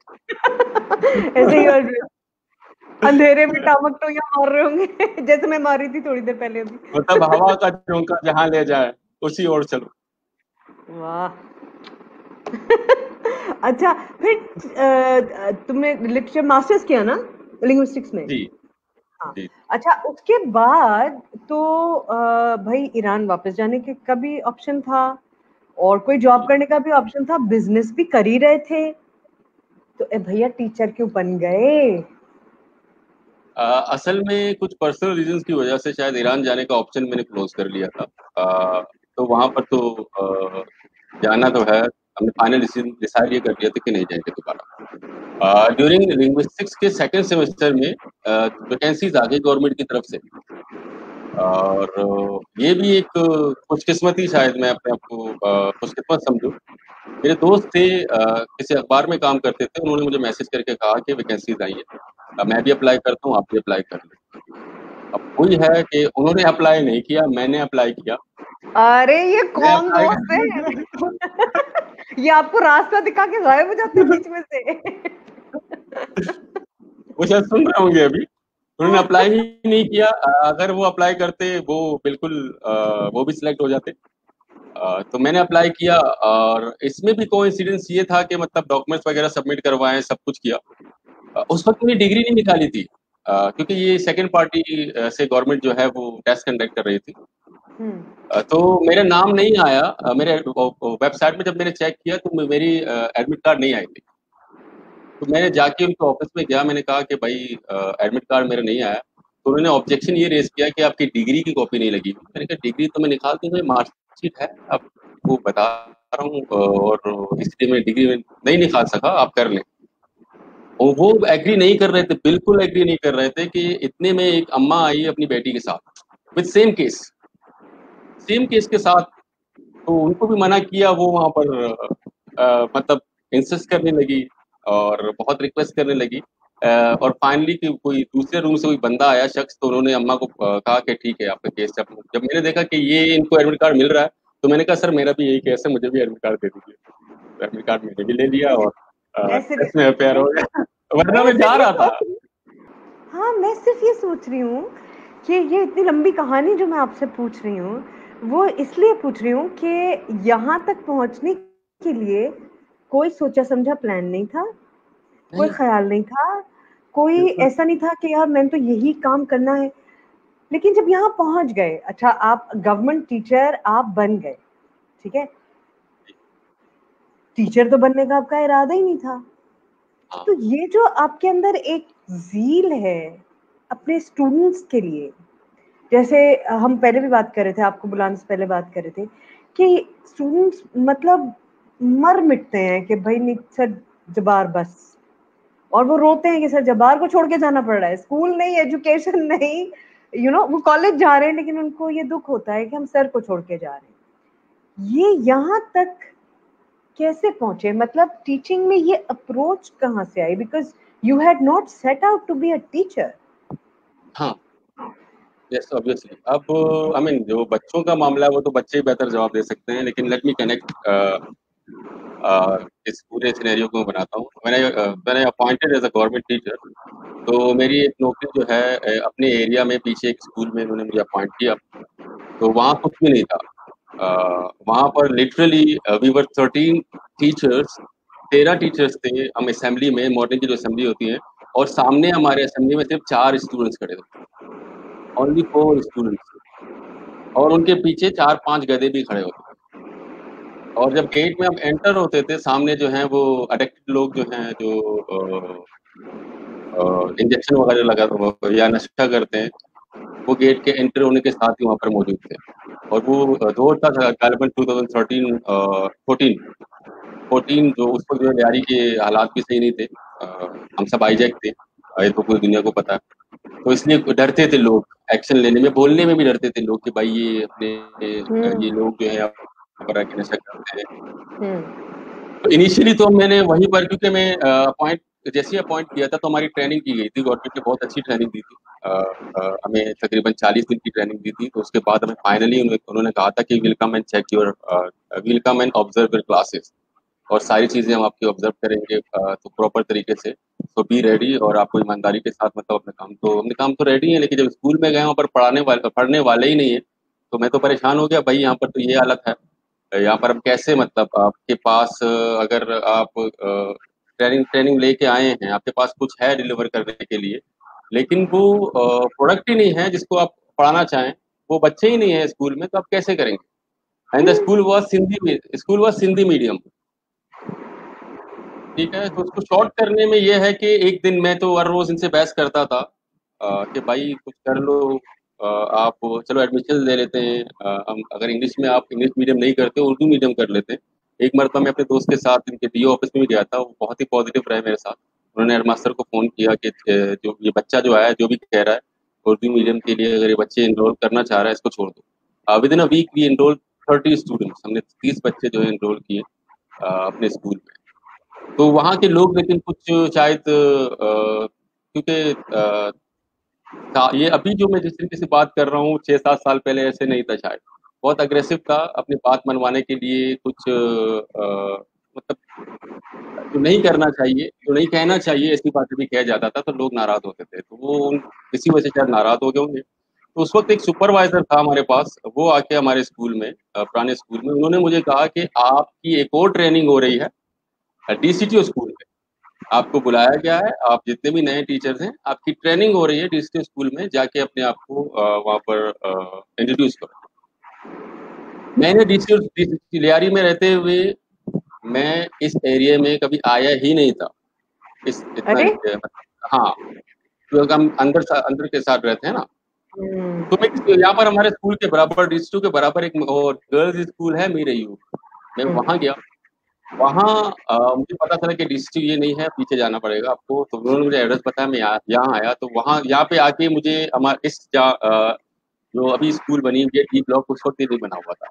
ऐसे ही अंधेरे में टामक तो यहाँ मार रहे होंगे। *laughs* जैसे मैं मारी थी थोड़ी देर पहले अभी। मतलब हवा का झोंका जहाँ ले जाए उसी ओर चलो। वाह। *laughs* अच्छा फिर तुमने लिटरेचर मास्टर्स किया ना लिंग्विस्टिक्स में? जी। हाँ। अच्छा उसके बाद तो भाई ईरान वापस जाने के का भी ऑप्शन था और कोई जॉब करने का भी ऑप्शन था बिज़नेस भी कर ही रहे थे। तो ए भैया टीचर क्यों बन गए? आ, असल में कुछ पर्सनल रीजंस की वजह से शायद ईरान जाने का ऑप्शन मैंने क्लोज कर लिया था। आ, तो वहाँ पर तो आ, जाना तो है हमने फाइनल डिसाइड ये कर लिया था कि नहीं जाएँगे दोबारा। ड्यूरिंग लिंग्विस्टिक्स के सेकेंड सेमेस्टर में वैकेंसीज आ गई गवर्नमेंट की तरफ़ से। और ये भी एक खुशकिस्मती शायद मैं अपने आप को खुशकिस्मत समझू। मेरे दोस्त थे किसी अखबार में काम करते थे, उन्होंने मुझे मैसेज करके कहा कि वैकेंसीज आई है। मैं भी अप्लाई करता हूँ, आप भी अप्लाई कर लें। वही है कि उन्होंने अप्लाई नहीं किया मैंने अप्लाई किया। अरे ये कौन दोस्त है? *laughs* ये आपको रास्ता दिखा के गायब हो जाते हैं बीच में से। *laughs* वो शायद सुन रहे होंगे अभी। उन्होंने अप्लाई ही नहीं किया। अगर वो अप्लाई करते वो बिल्कुल वो भी सिलेक्ट हो जाते। तो मैंने अप्लाई किया और इसमें भी को ये था कि मतलब डॉक्यूमेंट्स वगैरह सबमिट करवाए सब कुछ किया। उस वक्त मेरी डिग्री नहीं निकाली थी। क्योंकि ये सेकंड पार्टी से गवर्नमेंट जो है वो टेस्ट कंडक्ट कर रही थी। हम्म। तो मेरा नाम नहीं आया। मेरे वेबसाइट में जब मैंने चेक किया तो मेरी एडमिट कार्ड नहीं आई थी। तो मैंने जाके उनके ऑफ़िस में गया। मैंने कहा कि भाई एडमिट कार्ड मेरा नहीं आया। तो उन्होंने ऑब्जेक्शन ये रेज किया कि आपकी डिग्री की कॉपी नहीं लगी। मैंने कहा डिग्री तो मैं निकाल दूँगा मार्कशीट है। आपको बता रहा हूँ और इसलिए मैं डिग्री में नहीं निकाल सका। आप कर लें। और वो एग्री नहीं कर रहे थे बिल्कुल एग्री नहीं कर रहे थे कि इतने में एक अम्मा आई अपनी बेटी के साथ with same case same case के साथ तो उनको भी मना किया वो वहाँ पर आ, मतलब इंसिस्ट करने लगी और बहुत रिक्वेस्ट करने लगी। आ, और फाइनली कि कोई दूसरे रूम से कोई बंदा आया शख्स तो उन्होंने अम्मा को कहा कि ठीक है आपका केस जब जब मैंने देखा कि ये इनको एडमिट कार्ड मिल रहा है तो मैंने कहा सर मेरा भी यही केस है मुझे भी एडमिट कार्ड दे दीजिए। एडमिट कार्ड मैंने भी ले लिया और इसमें प्यार हो? गया? *laughs* वरना मैं जा रहा था। हाँ मैं सिर्फ़ ये सोच रही हूँ कि ये इतनी लंबी कहानी जो मैं आपसे पूछ रही हूँ वो इसलिए पूछ रही हूँ कि यहाँ तक पहुँचने के लिए कोई सोचा समझा प्लान नहीं था कोई ख्याल नहीं था कोई ऐसा नहीं था कि यार मैंने तो यही काम करना है। लेकिन जब यहाँ पहुँच गए अच्छा आप गवर्नमेंट टीचर आप बन गए ठीक है? टीचर तो बनने का आपका इरादा ही नहीं था। हाँ। तो ये जो आपके अंदर एक जील है अपने स्टूडेंट्स के लिए जैसे हम पहले भी बात कर रहे थे आपको बुलाने से पहले बात कर रहे थे कि स्टूडेंट्स मतलब मर मिटते हैं कि भाई नहीं सर जबार बस। और वो रोते हैं कि सर जबार को छोड़ के जाना पड़ रहा है। स्कूल नहीं एजुकेशन नहीं यू you नो know, वो कॉलेज जा रहे हैं लेकिन उनको ये दुख होता है कि हम सर को छोड़ के जा रहे हैं। ये यहाँ तक कैसे पहुँचे? मतलब टीचिंग में ये अप्रोच कहाँ से आई? Because you had not set out to be a teacher हाँ। यस ऑब्वियसली अब आई मीन जो बच्चों का मामला है, वो तो बच्चे ही बेहतर जवाब दे सकते हैं, लेकिन लेट मी कनेक्ट इस पूरे सिनेरियो को बनाता हूँ। मैंने appointed as a government teacher तो मेरी एक नौकरी जो है अपने एरिया में, पीछे एक स्कूल में उन्होंने मुझे अपॉइंट किया। तो वहाँ कुछ भी नहीं था। वहाँ पर literally we were thirteen teachers तेरह टीचर्स थे हम असेंबली में मॉर्निंग की जो असेंबली होती है, और सामने हमारे असेंबली में सिर्फ़ चार स्टूडेंट्स खड़े थे। ओनली फोर स्टूडेंट्स और उनके पीछे चार पाँच गधे भी खड़े होते और जब गेट में हम एंटर होते थे, सामने जो है वो अडेक्टेड लोग जो हैं, जो इंजेक्शन वगैरह लगा, या नशा करते हैं वो गेट के एंटर होने के साथ ही वहाँ पर मौजूद थे और वो दौर था गालिबन two thousand thirteen fourteen fourteen जो उस वक्त जो लियारी के हालात भी सही नहीं थे आ, हम सब आईजैक थे ये तो पूरी दुनिया को पता तो इसलिए डरते थे लोग एक्शन लेने में बोलने में भी डरते थे लोग कि भाई ये अपने हम्म। ये लोग जो है पर नशा करते हैं हम्म। तो इनिशियली तो मैंने वहीं पर क्योंकि मैं अपॉइंट जैसे अपॉइंट किया था तो हमारी ट्रेनिंग की गई थी। गवर्नमेंट ने बहुत अच्छी ट्रेनिंग दी थी। हमें तकरीबन 40 दिन की ट्रेनिंग दी थी। तो उसके बाद हमें फाइनली उन्होंने कहा था कि will come and check your will come and observe your classes और सारी चीज़ें हम आपकी ऑब्ज़र्व करेंगे तो प्रॉपर तरीके से। तो बी रेडी और आपको ईमानदारी के साथ मतलब अपने काम तो अपने काम तो रेडी है, लेकिन जब स्कूल में गए वहाँ पर पढ़ाने वाले, पढ़ने वाले ही नहीं है तो मैं तो परेशान हो गया, भाई यहाँ पर तो ये हालत है। यहाँ पर हम कैसे मतलब आपके पास अगर आप ट्रेनिंग ट्रेनिंग लेके आए हैं, आपके पास कुछ है डिलीवर करने के लिए, लेकिन वो प्रोडक्ट ही नहीं है जिसको आप पढ़ाना चाहें, वो बच्चे ही नहीं है स्कूल में तो आप कैसे करेंगे? And the school was Sindhi school was Sindhi medium ठीक है तो उसको शॉर्ट करने में ये है कि एक दिन मैं तो हर रोज इनसे बहस करता था कि भाई कुछ कर लो आप चलो एडमिशन ले लेते हैं हम अगर इंग्लिश में आप इंग्लिश मीडियम नहीं करते, उर्दू मीडियम कर लेते हैं। एक मरतबा मैं अपने दोस्त के साथ इनके डी ऑफ़िस में भी गया था, वो बहुत ही पॉजिटिव रहे मेरे साथ। उन्होंने हेडमास्टर को फ़ोन किया कि जो ये बच्चा जो आया, जो भी कह रहा है, उर्दू मीडियम के लिए अगर ये बच्चे इनरोल करना चाह रहा है, इसको छोड़ दो। With in a week we enrol thirty students हमने तीस बच्चे जो है इनरोल किए अपने स्कूल में। तो वहाँ के लोग लेकिन कुछ शायद क्योंकि ये अभी जो मैं जिस तरीके से बात कर रहा हूँ, छः सात साल पहले ऐसे नहीं था शायद। बहुत अग्रेसिव था अपनी बात मनवाने के लिए कुछ आ, मतलब जो नहीं करना चाहिए जो नहीं कहना चाहिए ऐसी बातें भी कहा जाता था तो लोग नाराज़ होते थे। तो वो उन इसी वजह से शायद नाराज़ हो गए होंगे। तो उस वक्त एक सुपरवाइजर था हमारे पास वो आके हमारे स्कूल में पुराने स्कूल में उन्होंने मुझे कहा कि आपकी एक और ट्रेनिंग हो रही है डीसीटीओ स्कूल में आपको बुलाया गया है आप जितने भी नए टीचर्स हैं आपकी ट्रेनिंग हो रही है डीसीटीओ स्कूल में जाके अपने आप को वहाँ पर इंट्रोड्यूस करो। मैंने लियारी में रहते हुए मैं इस एरिया में कभी आया ही नहीं था। इस इतना हाँ क्योंकि हम अंदर अंदर के साथ रहते हैं ना। हम्म। तो मैं यहाँ पर हमारे स्कूल के बराबर डिस्ट्रिक्ट के बराबर एक गर्ल्स स्कूल है मेरे यू मैं हम्म। वहाँ गया। वहाँ मुझे पता चला कि डिस्ट्रिक्ट ये नहीं है पीछे जाना पड़ेगा आपको। तो उन्होंने मुझे एड्रेस बताया मैं यहाँ आया। तो वहाँ यहाँ पे आके मुझे हमारे इस जा, जो अभी स्कूल बनी हुई है डी ब्लॉक उस वक्त नहीं बना हुआ था।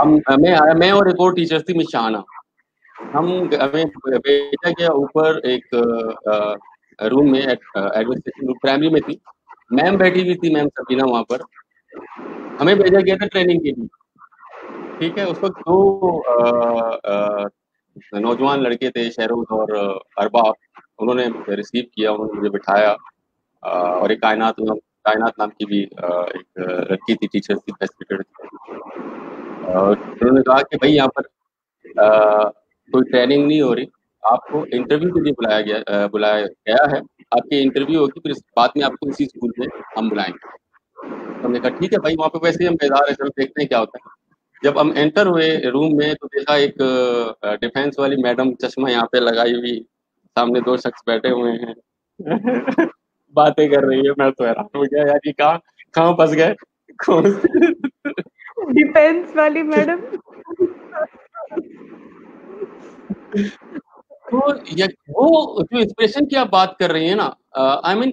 हम मैं आया मैं और एक और टीचर थी मिस शाहाना। हम हमें भेजा गया ऊपर एक रूम में एडमिनिस्ट्रेशन रूम प्राइमरी में थी। मैम बैठी हुई थी मैम सबीना वहाँ पर। हमें भेजा गया था ट्रेनिंग के लिए। ठीक है उस वक्त दो नौजवान लड़के थे शहरोज और अरबाब। उन्होंने रिसीव किया उन्होंने मुझे बिठाया। और एक कायनात नाम कायनात नाम की भी एक लड़की थी टीचर थी फैसिलिटेटर उन्होंने कहा कि भाई यहाँ पर कोई ट्रेनिंग नहीं हो रही। आपको इंटरव्यू के लिए बुलाया गया बुलाया गया है। आपकी इंटरव्यू होगी, फिर बाद में आपको इसी स्कूल में हम बुलाएँगे। हमने कहा, ठीक है भाई, वहाँ पे वैसे ही हम बेजार है, चलो देखते हैं क्या होता है। जब हम एंटर हुए रूम में तो देखा एक डिफेंस वाली मैडम चश्मा यहाँ पे लगाई हुई, सामने दो शख्स बैठे हुए हैं। *laughs* बातें कर रही है मैं तो हैरान हो गया यार ये कहाँ कहाँ फंस गए? डिफेंस वाली मैडम। तो ये वो जो इंस्पिरेशन की आप बात कर रही है ना I mean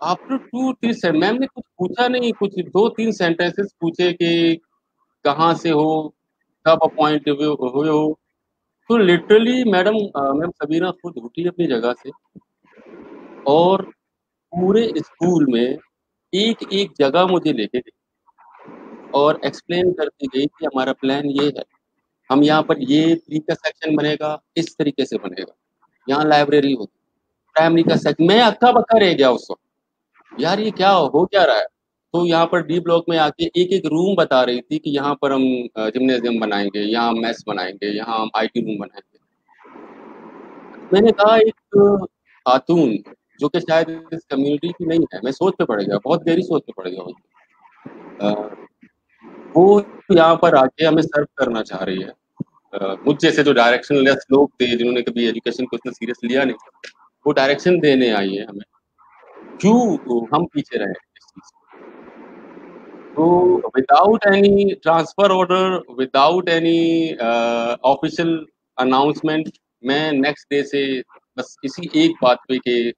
after two three ma'am ने कुछ पूछा नहीं कुछ दो तीन सेंटेंसेस पूछे कि कहाँ से हो कब अपॉइंट हुए हो तो लिटरली मैडम मैम सबीना खुद उठी अपनी जगह से और पूरे स्कूल में एक एक जगह मुझे लेके गई और एक्सप्लेन करती गई कि हमारा प्लान ये है। हम यहाँ पर ये प्री का सेक्शन बनेगा, इस तरीके से बनेगा। यहाँ लाइब्रेरी होगी प्राइमरी का सेक्शन मैं अक्का बक्का रह गया उस वक्त। यार ये क्या हो क्या रहा है? तो यहाँ पर डी ब्लॉक में आके एक एक रूम बता रही थी कि यहाँ पर हम जिम्नेजियम बनाएँगे, यहाँ मैथ्स बनाएँगे, यहाँ हम आईटी रूम बनाएँगे। मैंने कहा, एक खातून जो कि शायद इस कम्युनिटी की नहीं है। मैं सोच पे पड़ गया, बहुत गहरी सोच पे पड़ गया वो यहाँ पर आके हमें सर्व करना चाह रही है। मुझ जैसे जो डायरेक्शन लेस लोग थे, जिन्होंने कभी एजुकेशन को इतना सीरियस लिया नहीं वो डायरेक्शन देने आई है हमें। क्यों हम पीछे रहे तो without any transfer order without any official announcement मैं नेक्स्ट डे से बस इसी एक बात पे के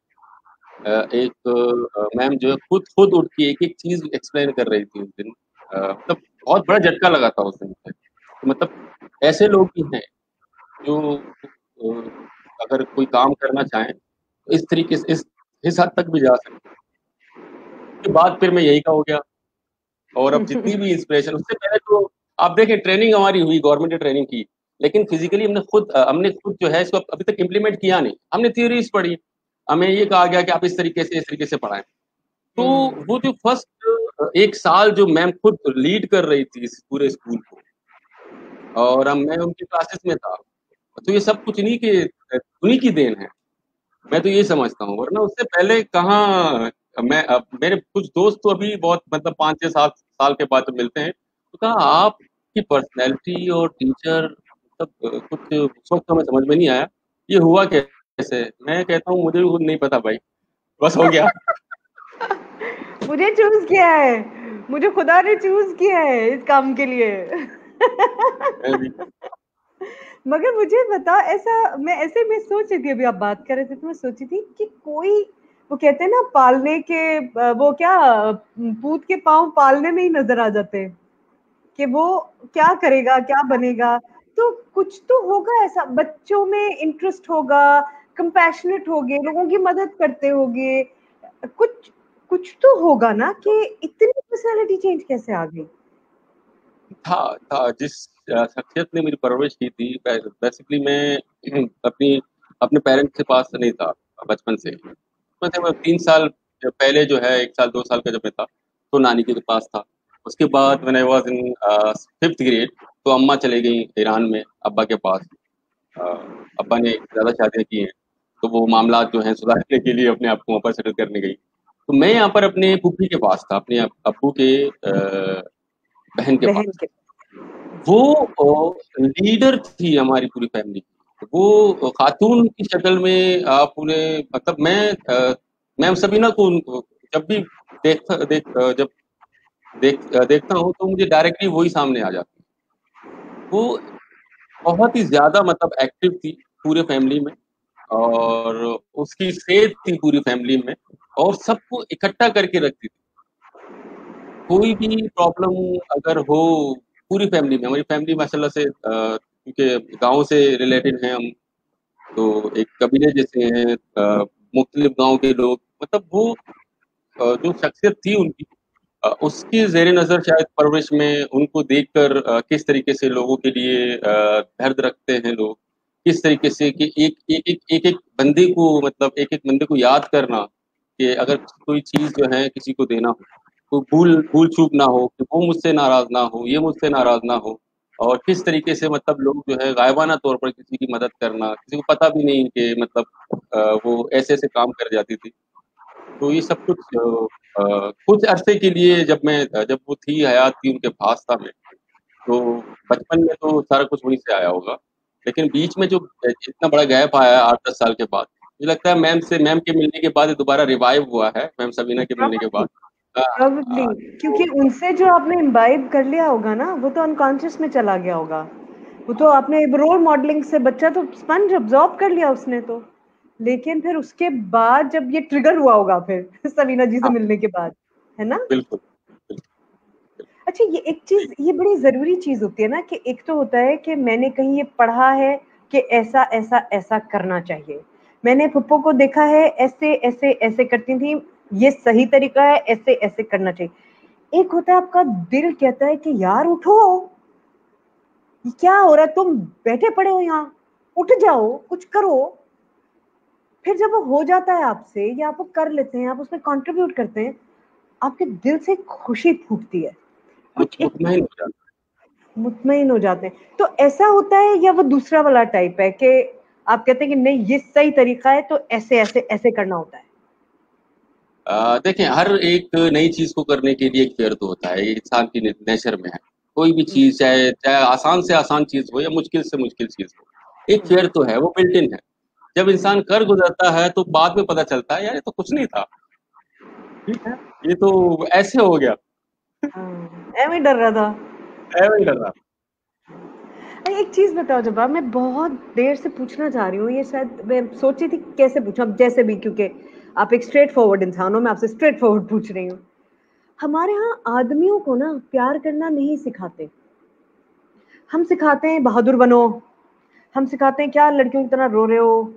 एक मैम जो है खुद खुद उठ के एक एक चीज़ एक्सप्लेन कर रही थी उस दिन। मतलब बहुत बड़ा झटका लगा था उस दिन तो मतलब ऐसे लोग भी हैं जो अगर कोई काम करना चाहें तो इस तरीके से, इस इस हद तक भी जा सकते उसके बाद फिर मैं यही का हो गया। और अब जितनी भी इंस्पिरेशन उससे पहले तो आप देखें ट्रेनिंग हमारी हुई गवर्नमेंट ने ट्रेनिंग की। लेकिन फिजिकली हमने खुद हमने खुद जो है इसको अभी तक इम्प्लीमेंट किया नहीं। हमने थ्योरीज पढ़ी। हमें ये कहा गया कि आप इस तरीके से इस तरीके से पढ़ाएँ। तो हम्म। वो जो फ़र्स्ट एक साल जो मैम खुद लीड कर रही थी इस पूरे स्कूल को और हम मैं उनकी क्लासेस में था तो ये सब कुछ इन्हीं के उन्हीं की देन है। मैं तो ये समझता हूँ वरना उससे पहले कहाँ मैं अब मेरे कुछ दोस्त तो अभी बहुत मतलब पाँच छह सात साल के बाद तो मिलते हैं तो कहा आपकी पर्सनैलिटी और टीचर मतलब कुछ उस वक्त हमें समझ में नहीं आया ये हुआ कैसे मैं कहता हूँ मुझे भी खुद नहीं पता भाई। बस हो गया। *laughs* मुझे चूज़ किया है। मुझे खुदा ने चूज़ किया है इस काम के लिए। *laughs* मगर मुझे बता ऐसा मैं ऐसे मैं सोच रही थी अभी आप बात कर रहे थे तो मैं सोची थी कि कोई वो कहते हैं ना पालने के वो क्या पूत के पाँव पालने में ही नज़र आ जाते कि वो क्या करेगा क्या बनेगा। तो कुछ तो होगा ऐसा बच्चों में इंटरेस्ट होगा कंपैशनेट होगे, लोगों की मदद करते होगे। कुछ कुछ तो होगा ना कि इतनी पर्सनालिटी चेंज कैसे आ गई? था था, जिस शख्सियत ने मेरी परवरिश की थी बेसिकली मैं *clears throat* अपनी, अपने पेरेंट्स के पास नहीं था, बचपन से मैं तीन साल पहले जो है, एक साल, दो साल का जब मैं था तो नानी के पास था। उसके बाद मैंने वॉज़ इन फिफ्थ ग्रेड तो अम्मा चले गई ईरान में, अब्बा के पास। अब्बा ने ज़्यादा शादियाँ की हैं। तो वो मामला जो है सुधारने के लिए अपने आप को वहाँ पर सेटल करने गई। तो मैं यहाँ पर अपने पुप्पी के पास था अपने अबू के बहन के बहन पास के। वो लीडर थी हमारी पूरी फैमिली। वो खातून की शक्ल में आप उन्हें मतलब मैं मैं सबीना को जब भी देखता देख जब देख देखता हूँ तो मुझे डायरेक्टली वही सामने आ जाती वो बहुत ही ज़्यादा मतलब एक्टिव थी पूरे फैमिली में। और उसकी सेहत थी पूरी फैमिली में और सबको इकट्ठा करके रखती थी। कोई भी प्रॉब्लम अगर हो, पूरी फैमिली में, हमारी फैमिली माशाल्लाह से क्योंकि गाँव से रिलेटेड हैं हम। तो एक कबीले जैसे हैं मुख्तलिफ़ गाँव के लोग मतलब वो जो शख्सियत थी उनकी उसकी जेर नज़र शायद परवरिश में उनको देखकर किस तरीके से लोगों के लिए दर्द रखते हैं लोग। किस तरीके से कि एक एक एक एक, एक बंदे को मतलब एक एक बंदे को याद करना कि अगर कोई चीज़ जो है किसी को देना हो कोई भूल भूल चूक ना हो कि वो मुझसे नाराज़ ना हो ये मुझसे नाराज़ ना हो और किस तरीके से मतलब लोग जो है गायबाना तौर पर किसी की मदद करना किसी को पता भी नहीं कि मतलब वो ऐसे ऐसे काम कर जाती थी। तो ये सब कुछ कुछ अरसे के लिए जब मैं जब वो थी हयात थी उनके भास्ता में तो बचपन में तो सारा कुछ वहीं से आया होगा। लेकिन बीच में जो इतना बड़ा गैप आया आठ दस साल के बाद मुझे लगता है मैम से मैम के मिलने के बाद दोबारा रिवाइव हुआ है मैम सबीना के मिलने के बाद। प्रोबेबली क्योंकि उनसे जो आपने इम्बाइब कर लिया होगा ना वो तो अनकॉन्शियस में चला गया होगा। वो तो आपने रोल मॉडलिंग से बच्चा तो स्पंज अब्जॉर्ब कर लिया उसने तो। लेकिन फिर उसके बाद जब ये ट्रिगर हुआ होगा फिर *laughs* सलीना जी से हाँ। मिलने के बाद है ना? बिल्कुल। अच्छा ये एक चीज़, ये बड़ी ज़रूरी चीज़ होती है ना कि एक तो होता है कि मैंने कहीं ये पढ़ा है कि ऐसा ऐसा ऐसा करना चाहिए। मैंने पुप्पो को देखा है, ऐसे ऐसे ऐसे करती थी, ये सही तरीका है, ऐसे ऐसे करना चाहिए। एक होता है आपका दिल कहता है कि यार, उठो। क्या हो रहा है? तुम बैठे पड़े हो यहाँ। उठ जाओ, कुछ करो। फिर जब वो हो जाता है आपसे, या आप वो कर लेते हैं, आप उसमें कंट्रीब्यूट करते हैं, आपके दिल से खुशी फूटती है। कुछ मुतमईन हो जाते हैं। मुतमईन हो जाते हैं। तो ऐसा होता है या वो दूसरा वाला टाइप है कि आप कहते हैं कि नहीं ये सही तरीका है तो ऐसे ऐसे ऐसे करना होता है। देखें हर एक नई चीज़ को करने के लिए एक फेयर तो होता है। इंसान की नेचर में है। कोई भी चीज़ चाहे चाहे आसान से आसान चीज़ हो या मुश्किल से मुश्किल चीज़ हो एक फेयर तो है वो बिल्ट इन है। जब इंसान कर गुजरता है तो बाद में पता चलता है यार ये तो कुछ नहीं था। ठीक है? ये तो ऐसे हो गया। हाँ, डर रहा था। एवं डर रहा एक चीज़ बताओ जब मैं बहुत देर से पूछना चाह रही हूँ ये शायद मैं सोची थी कैसे पूछूँ अब जैसे भी क्योंकि आप एक स्ट्रेट फॉरवर्ड इंसान हो मैं आपसे स्ट्रेट फॉरवर्ड पूछ रही हूँ। हमारे यहाँ आदमियों को ना प्यार करना नहीं सिखाते। हम सिखाते हैं बहादुर बनो। हम सिखाते हैं क्या लड़कियों की तरह रो रहे हो?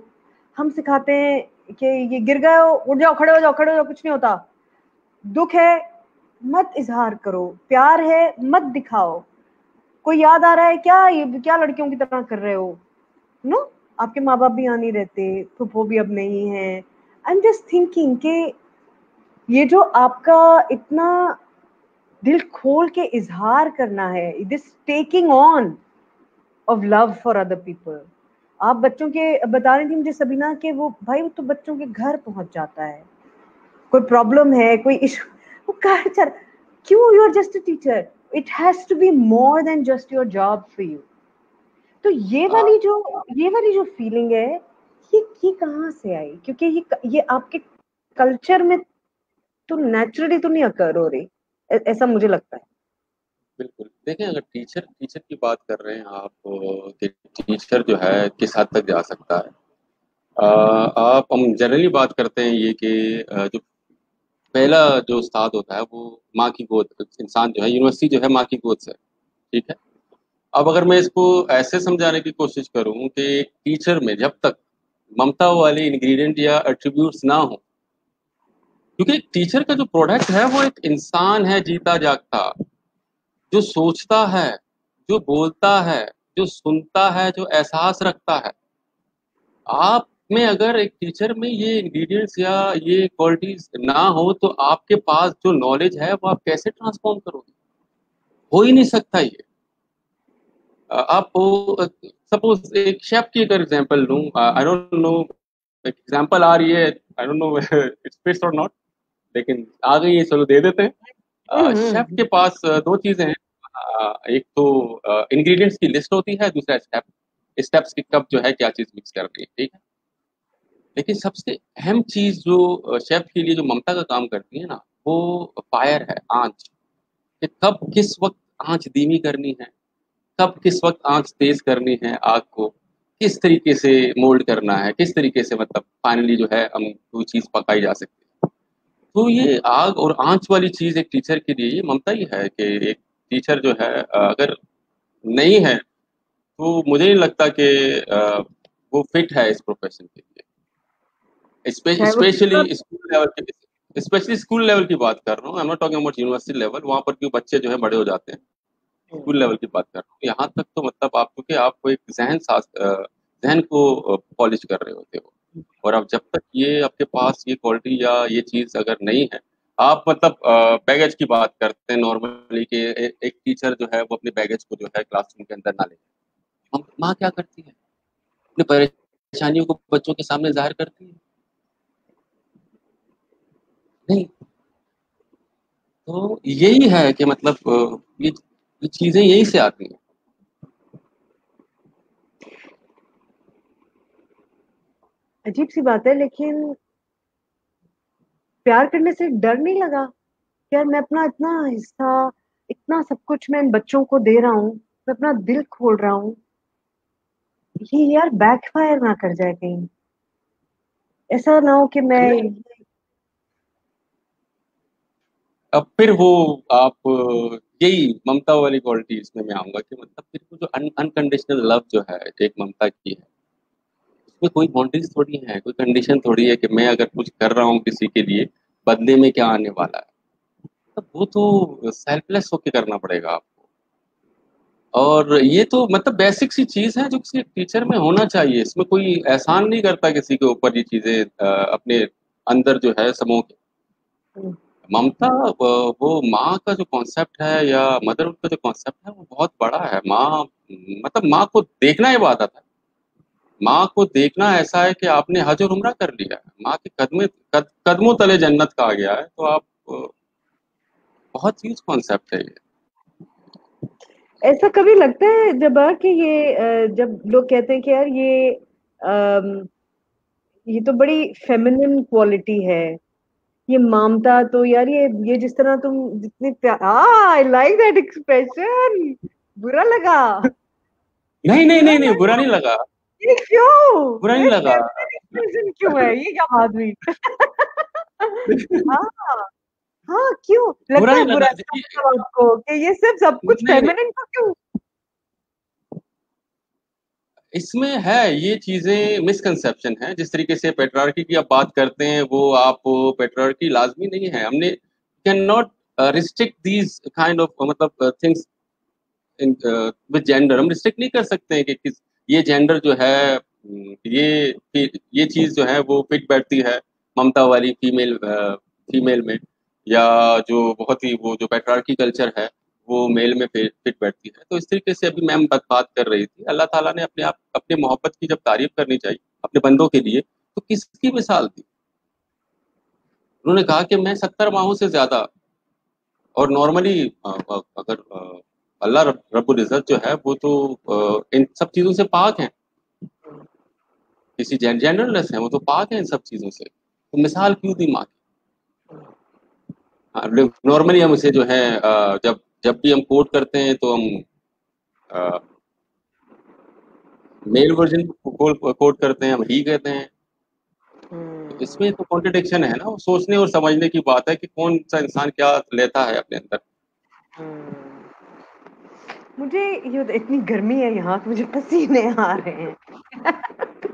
हम सिखाते हैं कि ये गिर गए हो उठ जाओ खड़े हो जाओ खड़े हो जाओ कुछ नहीं होता। दुख है मत इजहार करो, प्यार है, मत दिखाओ। कोई याद आ रहा है, क्या ये, क्या लड़कियों की तरह कर रहे हो? नो आपके माँ बाप भी यहाँ नहीं रहते, फुफो भी अब नहीं है। आई एम जस्ट थिंकिंग कि ये जो आपका इतना दिल खोल के इजहार करना है this taking on of love for other people आप बच्चों के बता रही थी मुझे सबीना के वो, भाई वो तो बच्चों के घर पहुँच जाता है। कोई प्रॉब्लम है, कोई इशू चल क्यों you are just a teacher it has to be more than just your job for you तो ये वाली जो ये वाली जो फीलिंग है ये ये कहाँ से आई? क्योंकि ये ये आपके कल्चर में तो नेचुरली तो नहीं अकर हो रही। ऐसा मुझे लगता है। बिल्कुल। देखें अगर टीचर टीचर की बात कर रहे हैं आप टीचर जो है किस हद तक जा सकता है? आ, आप हम जनरली बात करते हैं ये कि जो पहला जो उस्ताद होता है, वो माँ की गोद, इंसान जो है यूनिवर्सिटी जो है, माँ की गोद से, ठीक है? अब अगर मैं इसको ऐसे समझाने की कोशिश करूँ कि टीचर में जब तक ममता वाले इंग्रेडिएंट या एट्रीब्यूट्स ना हो, क्योंकि टीचर का जो प्रोडक्ट है, वो एक इंसान है, जीता जागता, जो सोचता है, जो बोलता है, जो सुनता है, जो एहसास रखता है। आप में अगर एक टीचर में ये इंग्रेडिएंट्स या ये क्वालिटीज ना हो तो आपके पास जो नॉलेज है वो आप कैसे ट्रांसफॉर्म करोगे? हो ही नहीं सकता ये। आप सपोज़ एक शेफ की अगर एग्जांपल लूँ आई डोंट नो एग्जांपल आ रही है I don't know it's fits or not लेकिन आ गई है चलो दे देते हैं। शेफ हम्म। के पास दो चीज़ें हैं। एक तो इंग्रेडिएंट्स की लिस्ट होती है दूसरा स्टेप स्टेप्स की कब जो है क्या चीज़ मिक्स कर रही है ठीक? है लेकिन सबसे अहम चीज़ जो शेफ के लिए जो ममता का काम करती है ना, वो फायर है, आँच। कि कब किस वक्त आँच धीमी करनी है, कब किस वक्त आँच तेज करनी है आग को, किस तरीके से मोल्ड करना है, किस तरीके से मतलब फाइनली जो है हम कोई चीज़ पकाई जा सकती है। तो ये आग और आँच वाली चीज़ एक टीचर के लिए ममता ही है कि एक टीचर जो है अगर नहीं है तो मुझे नहीं लगता कि वो फिट है इस प्रोफेशन के स्पेशली स्कूल लेवल के स्पेशली स्कूल लेवल की बात कर रहा हूँ I am not talking about university level वहाँ पर क्यों बच्चे जो है बड़े हो जाते हैं। स्कूल लेवल की बात कर रहा हूँ यहाँ तक तो मतलब आप क्योंकि आपको एक जहन साथ जहन को पॉलिश कर रहे होते हो। और अब जब तक ये आपके पास ये क्वालिटी या ये चीज़ अगर नहीं है आप मतलब बैगेज की बात करते हैं नॉर्मली कि एक टीचर जो है वो अपने बैगेज को जो है क्लासरूम के अंदर ना ले हम माँ क्या करती है? अपनी परेशानियों को बच्चों के सामने ज़ाहिर करती है? नहीं। तो यही है कि मतलब ये, ये चीज़ें यही से आती हैं। अजीब सी बात है लेकिन प्यार करने से डर नहीं लगा? यार मैं अपना इतना हिस्सा इतना सब कुछ मैं इन बच्चों को दे रहा हूँ मैं अपना दिल खोल रहा हूँ। ये यार बैकफायर ना कर जाए कहीं। ऐसा ना हो कि मैं अब फिर वो आप, यही ममता वाली क्वालिटी इसमें मैं आऊँगा कि मतलब फिर वो जो अनकंडीशनल लव जो है, एक ममता की है, उसमें कोई बाउंड्रीज थोड़ी है, कोई कंडीशन थोड़ी है कि मैं अगर कुछ कर रहा हूँ किसी के लिए, बदले में क्या आने वाला है? तो वो तो सेल्फलेस होके करना पड़ेगा आपको। और ये तो मतलब बेसिक सी चीज़ है जो किसी टीचर में होना चाहिए, इसमें कोई एहसान नहीं करता किसी के ऊपर ये चीज़ें अपने अंदर जो है समूह के। हम्म। ममता वो माँ का जो कॉन्सेप्ट है या मदरहुड का जो कॉन्सेप्ट है वो बहुत बड़ा है। माँ मतलब माँ को देखना ही बात है। माँ को देखना ऐसा है कि आपने हज और उम्र कर लिया है। माँ के कदमे कद, कदमों तले जन्नत कहा गया है तो आप बहुत ह्यूज कॉन्सेप्ट है ये। ऐसा कभी लगता है जब कि ये जब लोग कहते हैं कि यार ये आ, ये तो बड़ी फेमिनिन क्वालिटी है। ये मामता तो यार ये ये जिस तरह तुम जितने आई लाइक दैट एक्सप्रेशन बुरा लगा। नहीं नहीं नहीं नहीं बुरा नहीं लगा। ये क्यों? बुरा नहीं लगा। क्यों है? ये क्या बात हुई? *laughs* हाँ हाँ क्यों? लगता है बुरा आपको कि ये सिर्फ़ सब कुछ फेमिनिन को क्यों इसमें है, ये चीज़ें मिसकंसेप्शन है। जिस तरीके से पेट्रार्की की आप बात करते हैं, वो आप पेट्रार्की लाजमी नहीं है। हमने can not restrict these kind of मतलब थिंग्स विद जेंडर हम रिस्ट्रिक्ट नहीं कर सकते हैं कि किस, ये जेंडर जो है ये ये चीज़ जो है, वो फिट बैठती है ममता वाली फीमेल फीमेल में। या जो बहुत ही, वो जो पेट्रार्की कल्चर है वो मेल में फिट बैठती है। तो इस तरीके से अभी मैम बात कर रही थी। अल्लाह ताला ने अपने आप अपने मोहब्बत की जब तारीफ़ करनी चाहिए अपने बंदों के लिए तो किसकी मिसाल दी? उन्होंने कहा कि मैं सत्तर माहों से ज़्यादा और नॉर्मली अगर अल्लाह रब्बुल इज़्ज़त जो है वो तो इन सब चीज़ों से पाक हैं। किसी जेंडरलेस है वो तो पाक है इन सब चीज़ों से। तो मिसाल क्यों दी माँ की? नॉर्मली हाँ, हम इसे जो है जब जब भी हम कोट करते हैं तो हम मेल वर्जन कोट करते हैं हम ही कहते हैं हम्म। इसमें तो कॉन्ट्रडिक्शन है ना वो सोचने और समझने की बात है कि कौन सा इंसान क्या लेता है अपने अंदर हम्म। मुझे ये इतनी गर्मी है यहाँ मुझे पसीने आ रहे हैं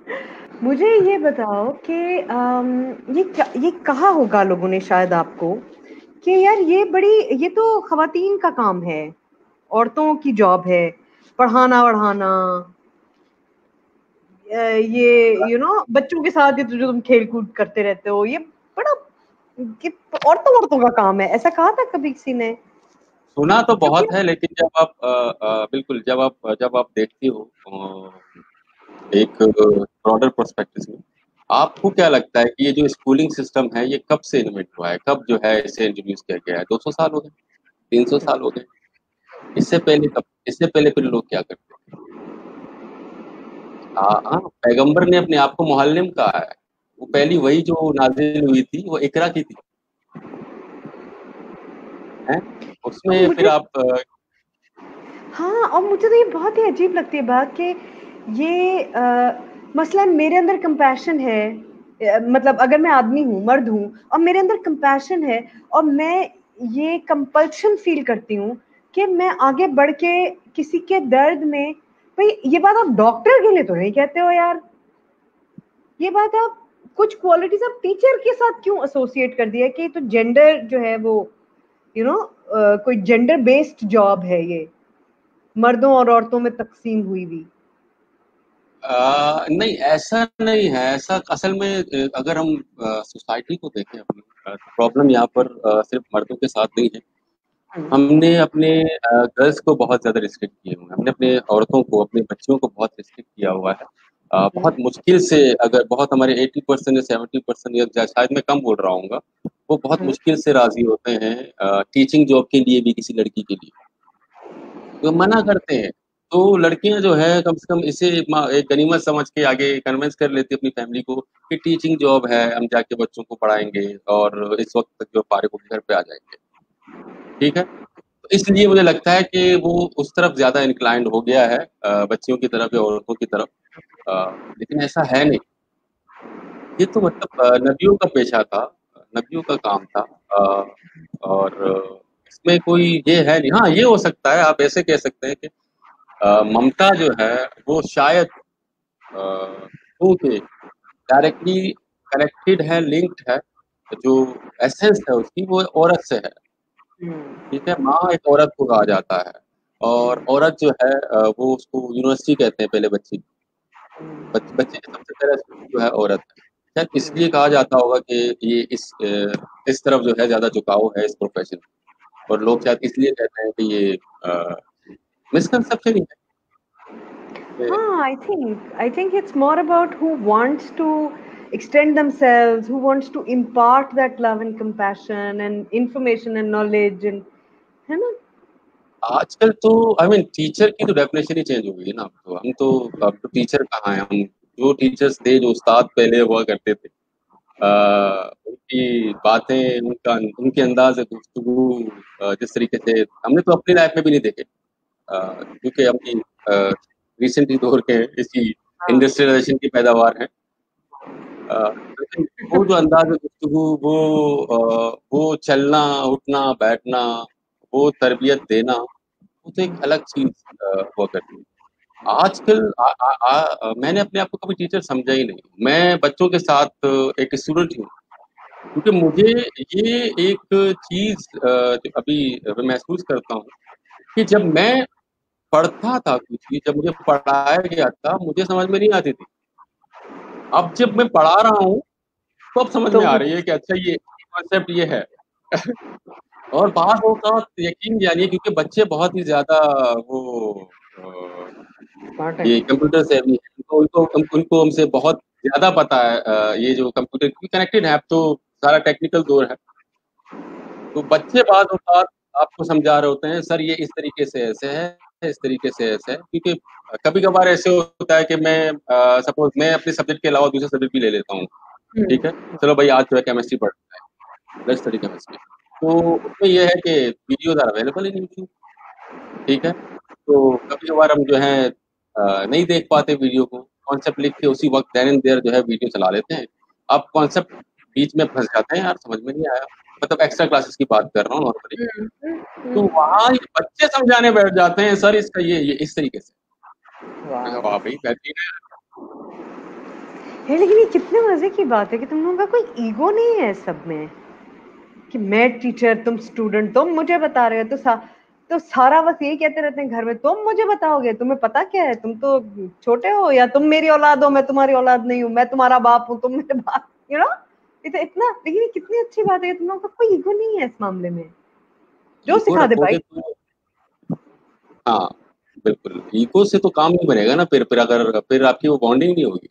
*laughs* मुझे ये बताओ कि ये क्या ये कहा होगा लोगों ने शायद आपको कि यार ये बड़ी ये तो खातन का काम है औरतों की जॉब है पढ़ाना वढ़ाना ये यू नो बच्चों के साथ ये तो जो तुम खेल कूद करते रहते हो ये बड़ा औरतों औरतों का काम है ऐसा कहा था कभी किसी ने? सुना तो बहुत है लेकिन जब आप आ, आ, बिल्कुल जब आप जब आप देखती हो एक ब्रॉडर परस्पेक्टिव में आपको क्या लगता है कि ये जो स्कूलिंग सिस्टम है ये कब से इन्वेंट हुआ है? कब जो है इसे इंट्रोड्यूस किया गया है? 200 साल हो गए 300 साल हो गए। इससे पहले कब इससे पहले फिर लोग क्या करते हाँ पैगंबर ने अपने आप को मोहल्लिम कहा है। वो पहली वही जो नाजिल हुई थी वो इकरा की थी। है? उसमें फिर आप हाँ और मुझे तो ये बहुत ही अजीब लगती है बात कि ये आ, मसलन मेरे अंदर कंपैशन है मतलब अगर मैं आदमी हूँ, मर्द हूँ, और मेरे अंदर कंपैशन है, और मैं ये कंपल्शन फील करती हूँ कि मैं आगे बढ़ के किसी के दर्द में, भाई ये बात आप डॉक्टर के लिए तो नहीं कहते हो यार। ये बात आप कुछ क्वालिटीज आप टीचर के साथ क्यों एसोसिएट कर दिया कि तो जेंडर जो है वो यू नो कोई जेंडर बेस्ड जॉब है ये। मर्दों और औरतों में तकसीम हुई हुई। आ, नहीं ऐसा नहीं है। ऐसा असल में अगर हम सोसाइटी को देखें अपनी प्रॉब्लम यहाँ पर आ, सिर्फ़ मर्दों के साथ नहीं है। हम्म। हमने अपने गर्ल्स को बहुत ज़्यादा रिस्ट्रिक्ट किए हुए हैं। हमने अपने औरतों को अपने बच्चियों को बहुत रिस्ट्रिक्ट किया हुआ है। आ, बहुत मुश्किल से अगर बहुत हमारे 80 परसेंट या 70 परसेंट या शायद मैं कम बोल रहा हूँ वो बहुत हम्म। मुश्किल से राज़ी होते हैं टीचिंग जॉब के लिए भी किसी लड़की के लिए। तो मना करते हैं। तो लड़कियाँ जो है, कम से कम इसे एक गनीमत समझ के आगे कन्विंस कर लेती अपनी फैमिली को कि टीचिंग जॉब है, हम जाके बच्चों को पढ़ाएँगे और इस वक्त तक जो पारे को घर पे आ जाएँगे। ठीक है? इसलिए मुझे लगता है कि वो उस तरफ़ ज़्यादा इंक्लाइंड हो गया है बच्चियों की तरफ़ या औरतों की तरफ़। लेकिन ऐसा है नहीं। ये तो मतलब नबियों का पेशा था नबियों का काम था और इसमें कोई ये है नहीं। हाँ ये हो सकता है, आप ऐसे कह सकते हैं कि ममता जो है, वो शायद डायरेक्टली कनेक्टेड है लिंक्ड है, जो एसेंस है उसकी, वो औरत से है। ठीक है? माँ एक औरत को कहा जाता है। और औरत जो है वो उसको यूनिवर्सिटी कहते हैं पहले बच्चे बच्चे बच्चे सबसे पहले जो है, औरत है। इसलिए कहा जाता होगा कि ये इस इस तरफ़ जो है, ज़्यादा झुकाव है इस प्रोफेशन और लोग शायद इसलिए कहते हैं कि ये misconception is Ah, I think I think it's more about who wants to extend themselves, who wants to impart that love and compassion and information and knowledge and है ना आजकल तो आई मीन टीचर की तो definition ही change हो गई है ना तो हम तो अब तो टीचर कहाँ हैं हम जो टीचर्स थे जो उस्ताद पहले हुआ करते थे आ, उनकी बातें उनका उनके अंदाज गुफ्तगु जिस तरीके से हमने तो अपनी लाइफ में भी नहीं देखे क्योंकि अपनी रिसेंटली दौर के इसी इंडस्ट्रियलाइजेशन की पैदावार है। वो जो अंदाज है वो वो चलना उठना बैठना वो तरबियत देना वो तो एक अलग चीज़ हुआ करती है। आजकल मैंने अपने आप को कभी टीचर समझा ही नहीं। मैं बच्चों के साथ एक स्टूडेंट हूँ। क्योंकि मुझे ये एक चीज़ अभी महसूस करता हूँ कि जब मैं पढ़ता था कुछ भी जब मुझे पढ़ाया गया था मुझे समझ में नहीं आती थी। अब जब मैं पढ़ा रहा हूँ तो अब समझ तो में आ रही है कि अच्छा ये कॉन्सेप्ट ये है। *laughs* और बात होता यकीन जानिए क्योंकि बच्चे बहुत ही ज़्यादा वो ये कंप्यूटर से भी तो उनको उनको हमसे बहुत ज़्यादा पता है ये जो कंप्यूटर कनेक्टेड है तो सारा टेक्निकल दौर है। तो बच्चे बाद होता आपको समझा रहे होते हैं सर ये इस तरीके से ऐसे है इस तरीके से ऐसे है क्योंकि कभी कभार ऐसे होता है कि मैं सपोज़ मैं अपने सब्जेक्ट के अलावा दूसरे सब्जेक्ट भी ले लेता हूँ हम्म। ठीक है? चलो भाई आज जो है केमिस्ट्री पढ़ता है लेट्स स्टडी केमिस्ट्री तो उसमें यह है कि videos are available in YouTube ठीक है? तो कभी कभार हम जो है नहीं देख पाते वीडियो को कॉन्सेप्ट लिख के उसी वक्त देर एंड देर जो है वीडियो चला लेते हैं। अब कॉन्सेप्ट बीच में फंस जाते हैं यार समझ में नहीं आया। मतलब एक्स्ट्रा क्लासेस की बात कर रहा हूँ नॉर्मली हम्म, हम्म, तो हम्म। वहाँ बच्चे समझाने बैठ जाते हैं सर इसका ये ये इस तरीके से। वाह। भाई है लेकिन ये कितने मज़े की बात है कि तुम लोगों का कोई ईगो नहीं है सब में कि मैं टीचर तुम स्टूडेंट तुम मुझे बता रहे हो तो सा, तो सारा बस यही कहते रहते हैं घर में तुम मुझे बताओगे? तुम्हें पता क्या है? तुम तो छोटे हो या तुम मेरी औलाद हो मैं तुम्हारी औलाद नहीं हूँ मैं तुम्हारा बाप हूँ तुम मेरे बाप यू नो तो इतना कितनी अच्छी बात है तुम लोगों का कोई ईगो नहीं है इस मामले में। जो सिखा दे भाई। तो, हाँ बिल्कुल। ईगो से तो काम नहीं बनेगा ना फिर फिर अगर फिर आपकी वो बॉन्डिंग नहीं होगी।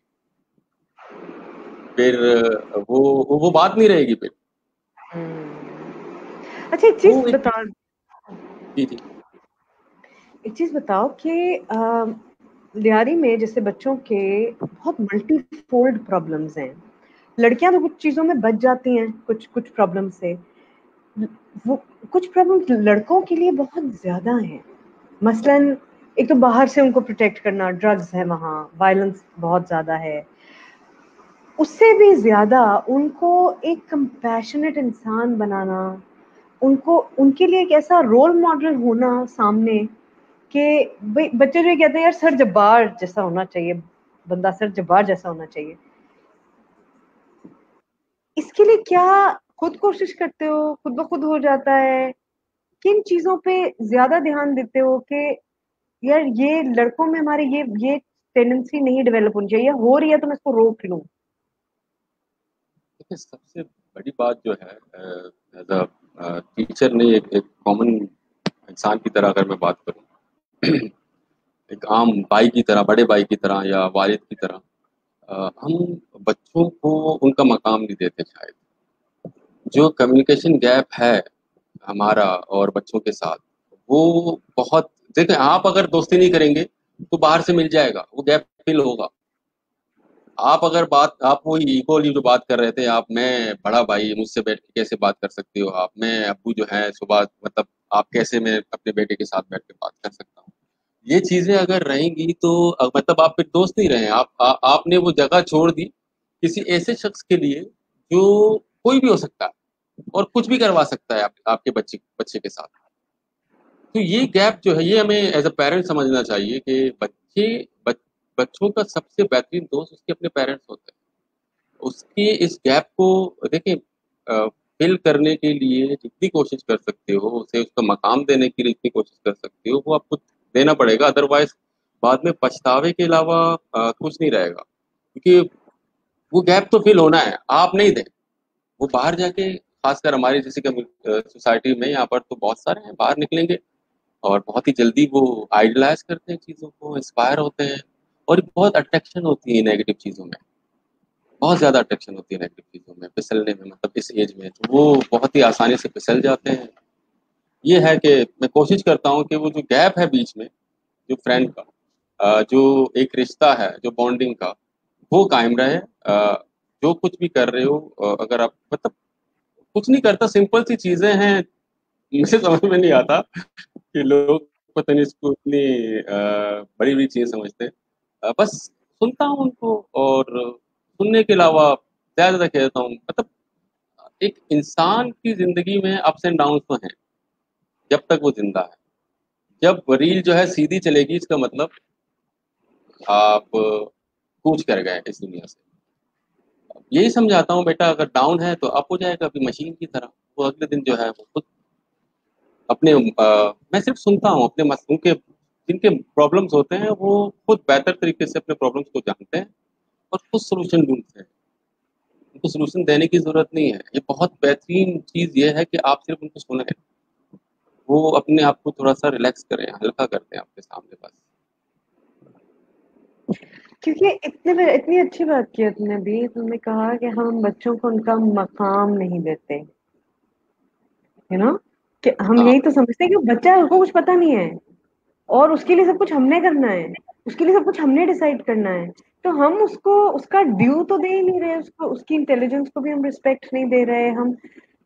फिर वो वो, वो बात नहीं रहेगी फिर। हम्म। अच्छा एक चीज़ बता जी जी। एक चीज़ बताओ कि लियारी में जैसे बच्चों के बहुत मल्टीफोल्ड प्रॉब्लम्स हैं। लड़कियाँ तो कुछ चीज़ों में बच जाती हैं, कुछ कुछ प्रॉब्लम से। वो, कुछ प्रॉब्लम लड़कों के लिए बहुत ज़्यादा हैं। मसलन, एक तो बाहर से उनको प्रोटेक्ट करना ड्रग्स है वहाँ वायलेंस बहुत ज़्यादा है। उससे भी ज़्यादा उनको एक कंपैशनेट इंसान बनाना, उनको, उनके लिए एक ऐसा रोल मॉडल होना सामने कि बच्चे जो कहते हैं, यार, सर जब्बार जैसा होना चाहिए, बंदा सर जब्बार जैसा होना चाहिए। इसके लिए क्या खुद कोशिश करते हो? खुद ब खुद हो जाता है। किन चीज़ों पे ज़्यादा ध्यान देते हो कि यार ये लड़कों में हमारे ये ये टेंडेंसी नहीं डेवलप होनी चाहिए हो रही है तो मैं इसको रोक लूँ? सबसे बड़ी बात जो है एज अ टीचर ने एक एक कॉमन इंसान की तरह अगर मैं बात करूँ, *clears throat* एक आम भाई की तरह, बड़े भाई की तरह या वालिद की तरह हम बच्चों को उनका मकाम नहीं देते शायद। जो कम्युनिकेशन गैप है हमारा और बच्चों के साथ, वो बहुत देखें आप अगर दोस्ती नहीं करेंगे तो बाहर से मिल जाएगा, वो गैप फिल होगा। आप अगर बात, आप वो इक्वली जो बात कर रहे थे, आप मैं बड़ा भाई, मुझसे बैठ के कैसे बात कर सकते हो आप? मैं अबू जो है, सुबह मतलब आप कैसे मैं अपने बेटे के साथ बैठ के बात कर सकता ये चीज़ें अगर रहेंगी तो मतलब आप फिर दोस्त नहीं रहे आप आ, आपने वो जगह छोड़ दी किसी ऐसे शख्स के लिए जो कोई भी हो सकता है और कुछ भी करवा सकता है आप, आपके बच्चे बच्चे के साथ। तो ये गैप जो है ये हमें एज अ पेरेंट समझना चाहिए कि बच्चे बच, बच्चों का सबसे बेहतरीन दोस्त उसके अपने पेरेंट्स होते हैं। उसके इस गैप को देखिए फिल करने के लिए जितनी कोशिश कर सकते हो उसे उसका मकाम देने के लिए जितनी कोशिश कर सकते हो वो आपको देना पड़ेगा अदरवाइज़ बाद में पछतावे के अलावा कुछ नहीं रहेगा। क्योंकि वो गैप तो फिल होना है, आप नहीं दें। वो बाहर जाके, खासकर हमारी जैसे सोसाइटी में यहाँ पर तो बहुत सारे हैं, बाहर निकलेंगे और बहुत ही जल्दी वो आइडलाइज करते हैं चीज़ों को इंस्पायर होते हैं और बहुत अट्रैक्शन होती है नेगेटिव चीज़ों में। बहुत ज़्यादा अट्रैक्शन होती है नेगेटिव चीज़ों में, फिसलने में मतलब इस एज में। तो वो बहुत ही आसानी से फिसल जाते हैं। ये है कि मैं कोशिश करता हूँ कि वो जो गैप है बीच में, जो फ्रेंड का जो एक रिश्ता है, जो बॉन्डिंग का, वो कायम रहे। जो कुछ भी कर रहे हो अगर आप मतलब कुछ नहीं करता सिंपल सी चीज़ें हैं, मुझे समझ में नहीं आता कि लोग पता नहीं इसको इतनी बड़ी बड़ी चीज़ समझते बस सुनता हूँ उनको और सुनने के अलावा ज़्यादा ज़्यादा कहता हूँ मतलब एक इंसान की ज़िंदगी में अप्स एंड डाउन तो हैं। जब तक वो ज़िंदा है। जब रील जो है सीधी चलेगी इसका मतलब आप कूच कर गए इस दुनिया से। यही समझाता हूँ बेटा अगर डाउन है तो अप हो जाएगा अभी मशीन की तरह। वो अगले दिन जो है वो खुद अपने आ, मैं सिर्फ़ सुनता हूँ अपने उनके जिनके प्रॉब्लम्स होते हैं वो खुद बेहतर तरीके से अपने प्रॉब्लम्स को जानते हैं और खुद सोल्यूशन ढूंढते हैं। उनको सोल्यूशन देने की ज़रूरत नहीं है। ये बहुत बेहतरीन चीज़ ये है कि आप सिर्फ़ उनको सुने वो अपने आप को थोड़ा सा रिलैक्स करें हल्का करते हैं आपके सामने बस। क्योंकि इतने इतनी अच्छी बात की तुमने भी तुमने कहा कि हम बच्चों को उनका मकाम नहीं देते। यू नो कि हम हाँ। यही तो समझते हैं कि बच्चा उसको कुछ पता नहीं है। और उसके लिए सब कुछ हमने करना है। उसके लिए सब कुछ हमने डिसाइड करना है। तो हम उसको उसका ड्यू तो दे ही नहीं रहे उसको उसकी इंटेलिजेंस को भी हम रिस्पेक्ट नहीं दे रहे हम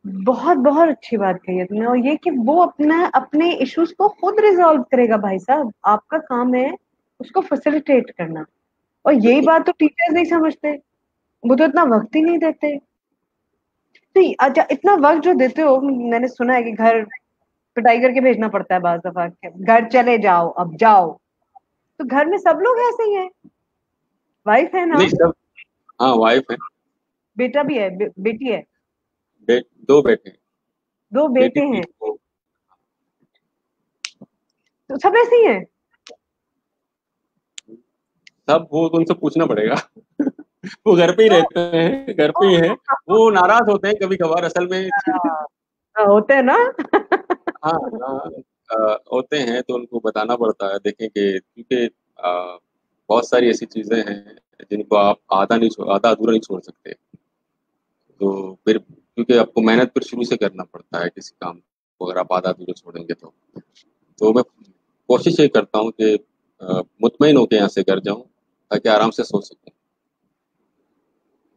बहुत बहुत अच्छी बात कही है तुमने और ये कि वो अपना अपने इश्यूज़ को खुद रिजॉल्व करेगा भाई साहब आपका काम है उसको फैसिलिटेट करना। और यही बात तो टीचर्स नहीं समझते। वो तो इतना वक्त ही नहीं देते। तो अच्छा इतना वक्त जो देते हो मैंने सुना है कि घर पिटाई करके भेजना पड़ता है बाज दफ़ा घर चले जाओ अब जाओ। तो घर में सब लोग ऐसे ही हैं। वाइफ है ना? सब हाँ वाइफ है। बेटा भी है बे, बेटी है। बे, दो बेटे दो बेटे हैं। तो सब ऐसे ही हैं? सब वो उनसे पूछना पड़ेगा। वो घर पे ही रहते हैं घर पे ही है। वो नाराज़ होते हैं कभी कभार असल में। हाँ, होते हैं ना? हाँ, हाँ। होते हैं तो उनको बताना पड़ता है देखें कि क्योंकि बहुत सारी ऐसी चीज़ें हैं जिनको आप आधा नहीं आधा अधूरा नहीं छोड़ सकते। तो फिर क्योंकि आपको मेहनत फिर शुरू से करना पड़ता है किसी काम को, अगर आप आधा अधूरा छोड़ेंगे तो। तो मैं कोशिश ये करता हूँ कि मुतमिन होकर यहाँ से घर जाऊँ ताकि आराम से सो सकूँ।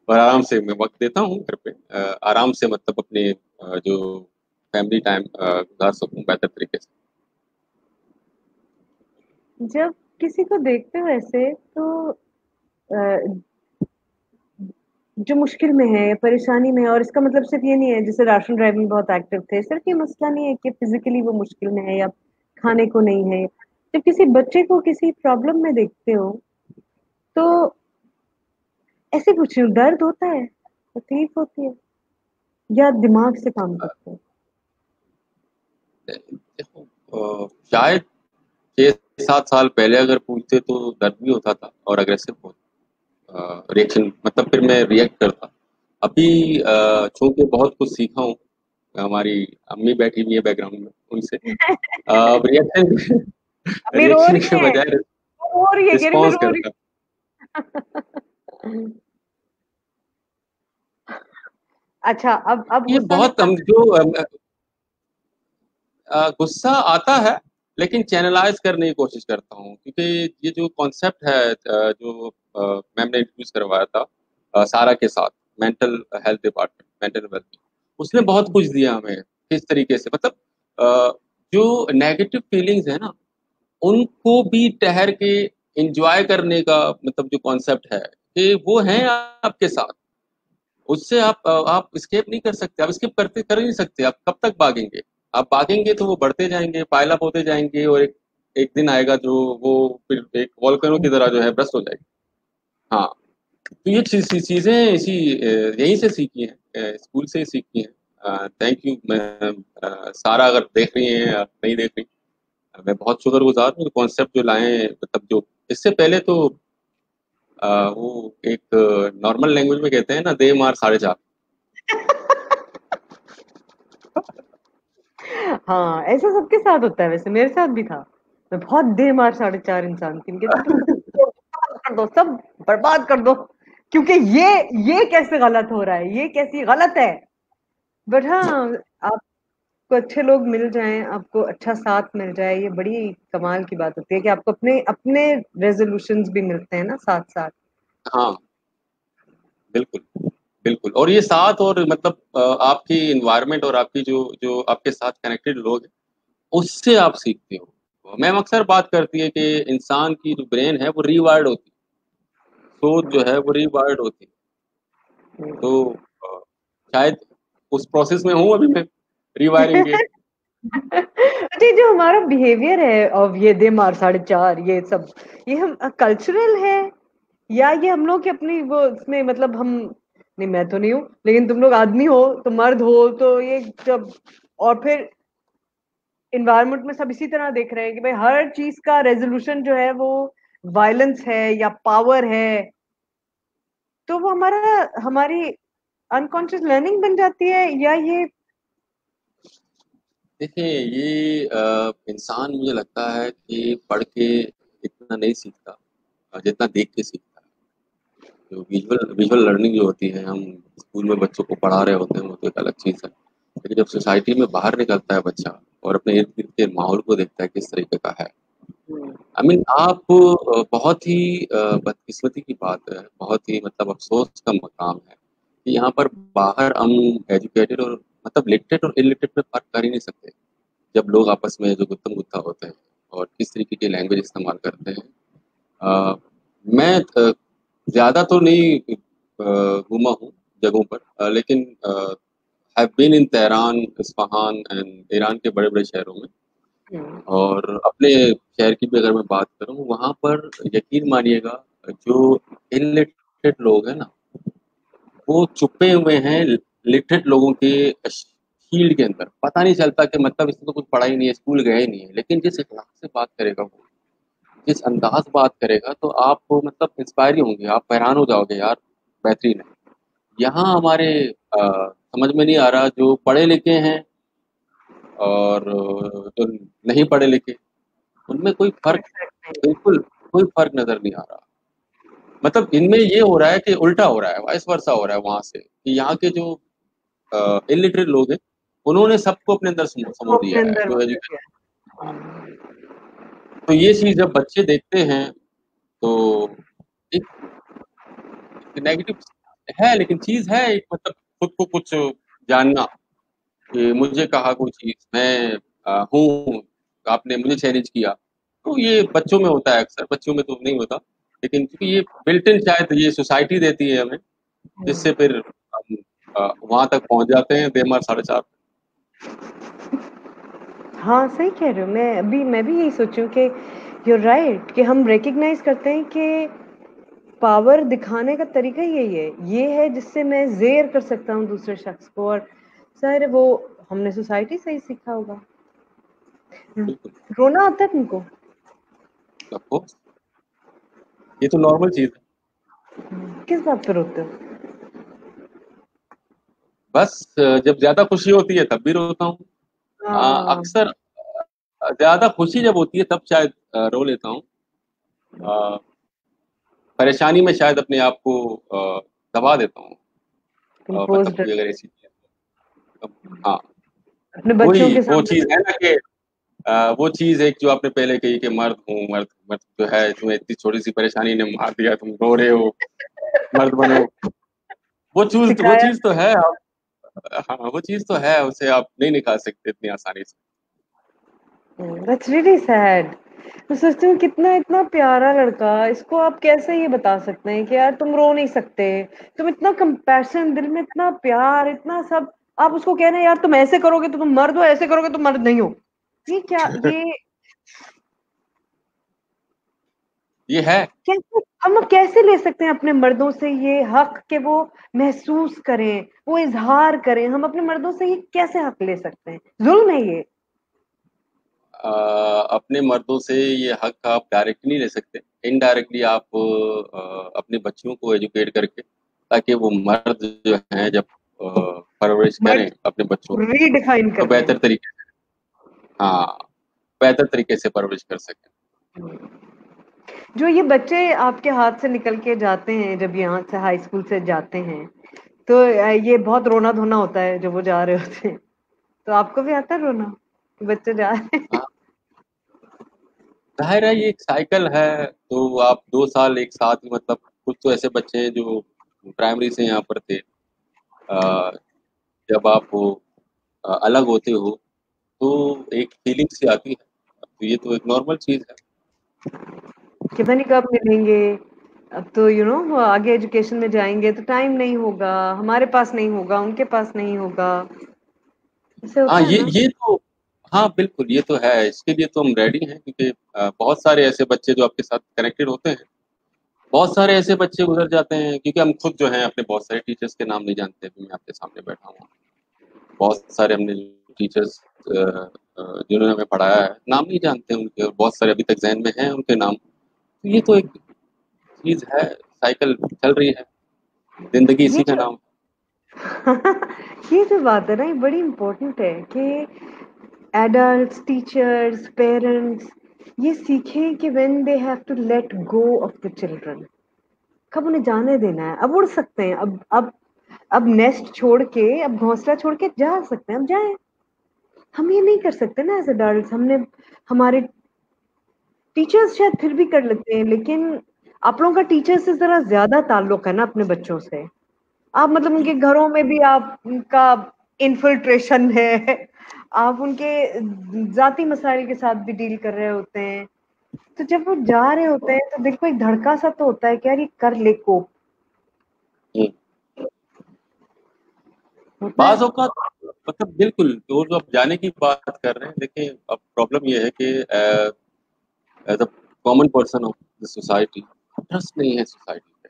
और आराम से मैं वक्त देता हूँ घर पे। आराम से मतलब अपने जो फैमिली टाइम गुजार सकूँ बेहतर तरीके से। जब किसी को देखते ऐसे तो जो मुश्किल में है परेशानी में है और इसका मतलब सिर्फ़ ये नहीं है जैसे राशन ड्राइव में बहुत एक्टिव थे सिर्फ़ ये मसला नहीं है कि फिजिकली वो मुश्किल में है या खाने को नहीं है। जब किसी बच्चे को किसी प्रॉब्लम में देखते हो तो ऐसे कुछ दर्द होता है तकलीफ़ होती है या दिमाग से काम करते हैं? देखो शायद केस सात साल पहले अगर पूछते तो दर्द भी होता था और अग्रेसिव बहुत रिएक्शन मतलब फिर मैं रिएक्ट करता। अभी चूँकि बहुत कुछ सीखा हूँ हमारी अम्मी बैठी हुई है बैकग्राउंड में उनसे। रिएक्शन *laughs* रिएक्शन के बजाय रिस्पॉन्स करता। अच्छा अब अब ये बहुत कम जो गुस्सा आता है लेकिन चैनलाइज करने की कोशिश करता हूँ, क्योंकि ये जो कॉन्सेप्ट है जो मैम ने इंट्रोड्यूस करवाया था सारा के साथ mental health department mental wealth उसने बहुत कुछ दिया हमें, किस तरीके से मतलब जो नेगेटिव फीलिंग्स है ना, उनको भी ठहर के इंजॉय करने का मतलब जो कॉन्सेप्ट है, कि वो है आपके साथ। उससे आप आप स्केप नहीं कर सकते, आप स्केप करते, कर नहीं सकते, आप कब तक भागेंगे? आप भागेंगे तो वो बढ़ते जाएँगे पायला होते जाएँगे और एक एक दिन आएगा जो वो फिर एक वॉल्कनो की तरह जो है ब्रस्ट हो जाएगी। हाँ। तो ये चीज़ें इसी यहीं से सीखी हैं स्कूल से ही सीखी हैं। थैंक यू मैं आ, सारा अगर देख रही हैं नहीं देख रही मैं बहुत शुक्रगुजार हूँ कॉन्सेप्ट जो लाए मतलब जो इससे पहले तो आ, वो एक नॉर्मल लैंग्वेज में कहते हैं ना दे मार साढ़े चार *laughs* हाँ ऐसा सबके साथ होता है वैसे, मेरे साथ भी था। मैं बहुत दे मार साढ़े चार इंसान थी। इनके कर दो, सब बर्बाद कर दो। क्योंकि ये ये कैसे गलत हो रहा है? ये कैसी गलत है? बट हाँ आपको अच्छे लोग मिल जाएँ, आपको अच्छा साथ मिल जाए, ये बड़ी कमाल की बात होती है कि आपको अपने अपने रेजोल्यूशंस भी मिलते हैं ना साथ साथ हाँ। बिल्कुल। बिल्कुल। और ये साथ और मतलब आपकी इन्वायरमेंट और आपकी जो जो आपके साथ कनेक्टेड लोग हैं उससे आप सीखते हो। मैम अक्सर बात करती है कि इंसान की जो ब्रेन है वो रीवायर्ड होती है। सोच जो है वो रीवायर्ड होती है। तो शायद उस प्रोसेस में हूँ अभी मैं रीवायरिंग के *laughs* अच्छा जो हमारा बिहेवियर है और ये दे मार साढ़े चार ये सब ये हम कल्चरल है? या ये हम लोग की अपनी वो इसमें मतलब हम नहीं, मैं तो नहीं हूँ। लेकिन तुम लोग आदमी हो तो मर्द हो तो ये जब, और फिर इन्वायरमेंट में सब इसी तरह देख रहे हैं कि भाई हर चीज़ का रेजोल्यूशन जो है वो वायलेंस है या पावर है तो वो हमारा, हमारी अनकॉन्शियस लर्निंग बन जाती है या ये देखिए, ये इंसान मुझे लगता है कि पढ़ के इतना नहीं सीखता, जितना देख के सीखता जो विजुअल विजुअल लर्निंग जो होती है हम स्कूल में बच्चों को पढ़ा रहे होते हैं वो तो एक अलग चीज़ है। लेकिन जब सोसाइटी में बाहर निकलता है बच्चा और अपने इर्द गिर्द के माहौल को देखता है किस तरीके का है। आई I मीन mean, आप बहुत ही बदकिस्मती की बात है बहुत ही मतलब अफसोस का मकाम है कि यहाँ पर बाहर हम एजुकेटेड और मतलब लिटरेट और इलिटरेट में फ़र्क कर ही नहीं सकते। जब लोग आपस में जो गुत्तम गुत्ता होते हैं और किस तरीके की लैंग्वेज इस्तेमाल करते हैं। मैं ज़्यादा तो नहीं घूमा हूँ जगहों पर लेकिन have been in Tehran Isfahan and Iran के बड़े बड़े शहरों में हम्म। और अपने शहर की भी अगर मैं बात करूँ वहाँ पर यकीन मानिएगा जो इलिटरेट लोग हैं ना वो छुपे हुए हैं लिटरेट लोगों के फ़ील्ड के अंदर पता नहीं चलता कि मतलब इसमें तो कुछ पढ़ा ही नहीं है स्कूल गया ही नहीं है लेकिन जिस इखलाक से बात करेगा वो जिस अंदाज बात करेगा तो आप मतलब इंस्पायर ही होंगे। आप हैरान हो जाओगे यार बेहतरीन है। यहाँ हमारे आ, समझ में नहीं आ रहा जो पढ़े लिखे हैं और जो नहीं पढ़े लिखे उनमें कोई फ़र्क बिल्कुल कोई फ़र्क नज़र नहीं आ रहा। मतलब इनमें ये हो रहा है कि उल्टा हो रहा है वाइस वर्षा हो रहा है वहाँ से कि यहाँ के जो इलिटरेट लोग हैं उन्होंने सबको अपने अंदर समझ दिया है जो एजुकेशन तो ये चीज़ जब बच्चे देखते हैं तो एक नेगेटिव है लेकिन चीज़ है एक मतलब खुद को कुछ जानना कि मुझे कहा कोई चीज़ मैं हूँ आपने मुझे चैलेंज किया। तो ये बच्चों में होता है अक्सर बच्चों में तो नहीं होता लेकिन क्योंकि ये बिल्टिन शायद ये सोसाइटी देती है हमें जिससे फिर हम वहाँ तक पहुँच जाते हैं देर साढ़े चार। हाँ सही कह रहे हो। मैं अभी मैं भी यही सोचूं कि यू राइट कि हम रिकग्नाइज करते हैं कि पावर दिखाने का तरीका यही है। ये है जिससे मैं जेर कर सकता हूँ दूसरे शख्स को और सर वो हमने सोसाइटी से ही सीखा होगा। रोना आता है तुमको? ये तो नॉर्मल चीज़ है। किस बात पर रोते हो? बस जब ज़्यादा खुशी होती है तब भी रोता हाँ। अक्सर ज़्यादा खुशी जब होती है तब शायद रो लेता हूँ। परेशानी में शायद अपने आप को दबा देता हूँ। मतलब हाँ वो चीज़ है ना कि वो चीज़ एक जो आपने पहले कही कि मर्द हूँ मर्द मर्द जो है तुम्हें इतनी छोटी सी परेशानी ने मार दिया तुम रो रहे हो मर्द बनो। वो चीज़ वो चीज़ तो है हाँ वो चीज़ तो है उसे आप नहीं निकाल सकते इतनी आसानी से। That's really sad. मैं सोचती हूँ कितना इतना प्यारा लड़का इसको आप कैसे ये बता सकते हैं कि यार तुम रो नहीं सकते? तुम इतना कंपैशन दिल में इतना प्यार इतना सब आप उसको कह रहे हैं यार तुम ऐसे करोगे तो तुम मर्द हो ऐसे करोगे तो मर्द नहीं हो। ये क्या *laughs* ये ये है। कैसे हम कैसे ले सकते हैं अपने मर्दों से ये हक के वो महसूस करें वो इजहार करें? हम अपने मर्दों से ये कैसे हक ले सकते हैं? जुल्म है ये। आ, अपने मर्दों से ये हक आप डायरेक्टली नहीं ले सकते। इनडायरेक्टली आप आ, अपने बच्चों को एजुकेट करके ताकि वो मर्द जो हैं जब परवरिश करें अपने बच्चों को रीडिफाइन तो बेहतर तरीके से हाँ बेहतर तरीके से परवरिश कर सकें। जो ये बच्चे आपके हाथ से निकल के जाते हैं जब यहाँ से हाई स्कूल से जाते हैं तो ये बहुत रोना धोना होता है जब वो जा रहे होते हैं। तो आपको भी आता है रोना बच्चे जा रहे हैं? हाँ। ज़ाहिर है ये एक साइकिल है तो आप दो साल एक साथ मतलब कुछ तो ऐसे बच्चे हैं जो प्राइमरी से यहाँ पर थे। आ, जब आप वो अलग होते हो तो एक फीलिंग सी आती है। तो ये तो एक नॉर्मल चीज़ है। पता नहीं कब मिलेंगे? अब तो यू you नो know, आगे एजुकेशन में जाएँगे तो टाइम नहीं होगा हमारे पास नहीं होगा उनके पास नहीं होगा। हाँ ये ये तो हाँ बिल्कुल ये तो है इसके लिए तो हम रेडी हैं क्योंकि बहुत सारे ऐसे बच्चे जो आपके साथ कनेक्टेड होते हैं बहुत सारे ऐसे बच्चे गुजर जाते हैं क्योंकि हम खुद जो हैं अपने बहुत सारे टीचर्स के नाम नहीं जानते मैं आपके सामने बैठा हूँ। बहुत सारे हमने टीचर्स जिन्होंने हमें पढ़ाया है नाम नहीं जानते उनके बहुत सारे अभी तक जहन में हैं उनके नाम। ये तो एक चीज़ है साइकिल चल रही है। ज़िंदगी इसी का नाम। *laughs* ये जो बात है ना ये बड़ी इम्पोर्टेंट है कि एडल्ट्स टीचर्स पेरेंट्स ये सीखें कि when they have to let go of the children कब उन्हें जाने देना है? अब उड़ सकते हैं। अब अब अब नेस्ट छोड़ के अब घोंसला छोड़ के जा सकते हैं। अब जाए। हम ये नहीं कर सकते ना एज अडल्ट हमने हमारे टीचर्स शायद फिर भी कर लेते हैं, लेकिन आप लोगों का टीचर से जरा ज़्यादा ताल्लुक है ना अपने बच्चों से। आप मतलब उनके घरों में भी आपका इन्फिल्ट्रेशन है। आप उनके जाति मसाइल के साथ भी डील कर रहे होते हैं। तो जब वो जा रहे होते हैं तो दिल को एक धड़का सा तो होता है कि यार ये कर ले को मतलब बिल्कुल, जो आप जाने की बात कर रहे हैं, देखिए, अब प्रॉब्लम ये है कि as a common person of the society trust नहीं है सोसाइटी पे।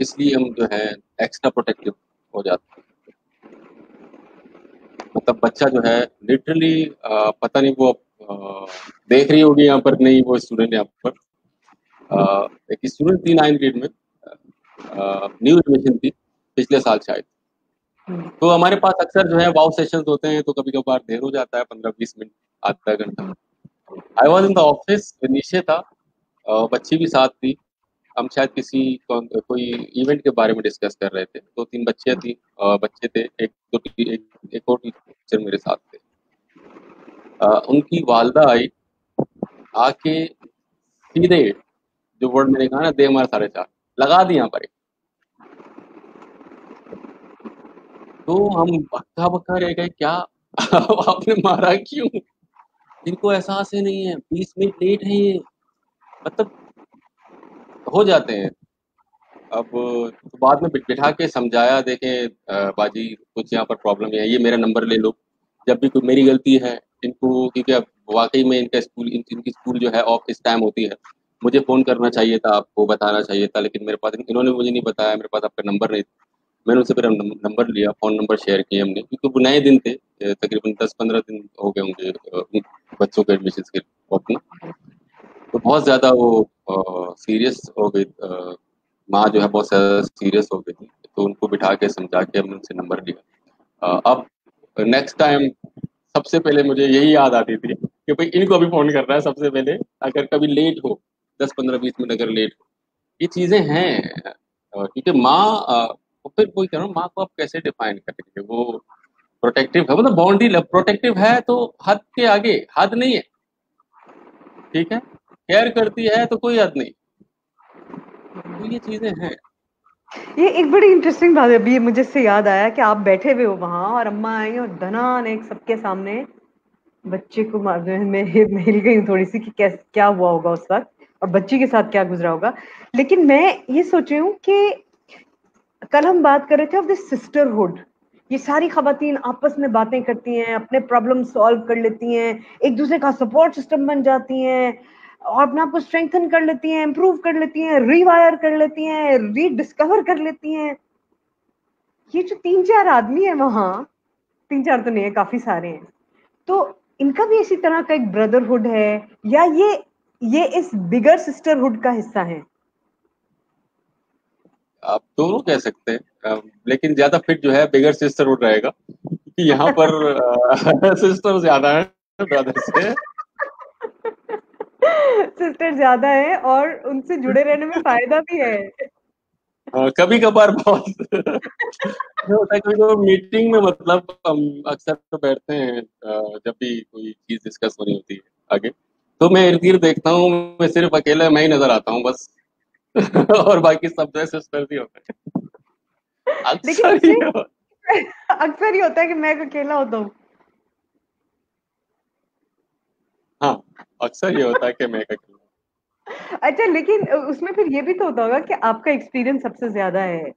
इसलिए हम जो है एक्स्ट्रा प्रोटेक्टिव हो जाते हैं। मतलब बच्चा जो है लिटरली पता नहीं वो आ, देख रही होगी यहाँ पर नहीं वो स्टूडेंट यहाँ पर। एक स्टूडेंट थी नाइन ग्रेड में न्यू एडमिशन थी पिछले साल शायद। हम्म। तो हमारे पास अक्सर जो है वाउ सेशंस होते हैं तो कभी कभार देर हो जाता है पंद्रह बीस मिनट आधा घंटा। I was in the office नीचे था बच्ची भी साथ थी। हम शायद किसी कोई इवेंट के बारे में डिस्कस कर रहे थे। दो तीन बच्चे थी। बच्चे थे। एक दो एक, एक और टीचर मेरे साथ थे। आ, उनकी वालदा आई। आके सीधे जो वर्ड मैंने कहा ना दे हमारा साढ़े चार लगा दी यहाँ पर तो हम बक्का बक्का रह गए। क्या? *laughs* आपने मारा क्यों? जिनको एहसास ही नहीं है। बीस मिनट लेट है ये। मतलब हो जाते हैं। अब तो बाद में बिठा के समझाया देखें बाजी कुछ यहाँ पर प्रॉब्लम है। ये मेरा नंबर ले लो। जब भी कोई मेरी गलती है इनको क्योंकि अब वाकई में इनका स्कूल इन, इनकी स्कूल जो है ऑफ़ इस टाइम होती है। मुझे फ़ोन करना चाहिए था आपको बताना चाहिए था लेकिन मेरे पास इन्होंने मुझे नहीं बताया मेरे पास आपका नंबर नहीं था। मैंने उनसे फिर नंबर लिया, फ़ोन नंबर शेयर किए हमने, क्योंकि वो नए दिन थे तकरीबन दस पंद्रह दिन हो गए होंगे बच्चों के एडमिशन के वक्त में। तो बहुत ज़्यादा वो सीरियस हो गई माँ जो है बहुत ज़्यादा सीरियस हो गई थी तो उनको बिठा के समझा के हमने उनसे नंबर लिया। अब नेक्स्ट टाइम सबसे पहले मुझे यही याद आती थी कि भाई इनको अभी फ़ोन करना है सबसे पहले, अगर कभी लेट हो दस पंद्रह बीस मिनट अगर लेट हो। ये चीज़ें हैं क्योंकि माँ फिर वही कह रहा हूँ, माँ को आप कैसे डिफाइन करेंगे? वो प्रोटेक्टिव है मतलब बाउंड्री प्रोटेक्टिव है तो हद के आगे, हद नहीं है। ठीक है? केयर करती है तो कोई हद नहीं। तो ये चीज़ें हैं। ये एक बड़ी इंटरेस्टिंग बात है। अभी मुझे से याद आया कि आप बैठे हुए हो वहाँ और अम्मा आई और धनान एक सबके सामने बच्चे को मैं हिल गई थोड़ी सी कि क्या हुआ होगा उस वक्त और बच्ची के साथ क्या गुजरा होगा। लेकिन मैं ये सोच रही हूँ कि कल हम बात कर रहे थे ऑफ़ दिस सिस्टरहुड ये सारी खातन आपस में बातें करती हैं, अपने प्रॉब्लम सॉल्व कर लेती हैं, एक दूसरे का सपोर्ट सिस्टम बन जाती हैं, और अपने आप को स्ट्रेंथन कर लेती हैं इंप्रूव कर लेती हैं रीवायर कर लेती हैं रीडिस्कवर कर लेती हैं। ये जो तीन चार आदमी है वहाँ, तीन चार तो नहीं है, काफ़ी सारे हैं। तो इनका भी इसी तरह का एक ब्रदरहुड है, या ये ये इस बिगर सिस्टरहुड का हिस्सा है? आप दोनों कह सकते हैं। लेकिन ज़्यादा फिट जो है बिगर सिस्टर सिस्टरहुड रहेगा। क्योंकि यहाँ पर सिस्टर *laughs* ज़्यादा है ब्रदर से सिस्टर ज़्यादा है और उनसे जुड़े रहने में फ़ायदा भी है। कभी कभार बहुत *laughs* होता है कभी मीटिंग में मतलब हम अक्सर तो बैठते हैं जब भी कोई चीज़ डिस्कस होनी होती है आगे। तो मैं इर्द गिर्द देखता हूँ मैं सिर्फ़ अकेला मैं ही नज़र आता हूँ बस। *laughs* और बाकी सब जो है सिस्टर ही होते हैं। अक्सर *laughs* अक्सर ही होता है कि मैं अकेला होता हूँ। हाँ अक्सर ये होता है कि मैं *laughs* अच्छा लेकिन उसमें फिर ये भी तो होता होगा कि आपका एक्सपीरियंस सबसे ज़्यादा है।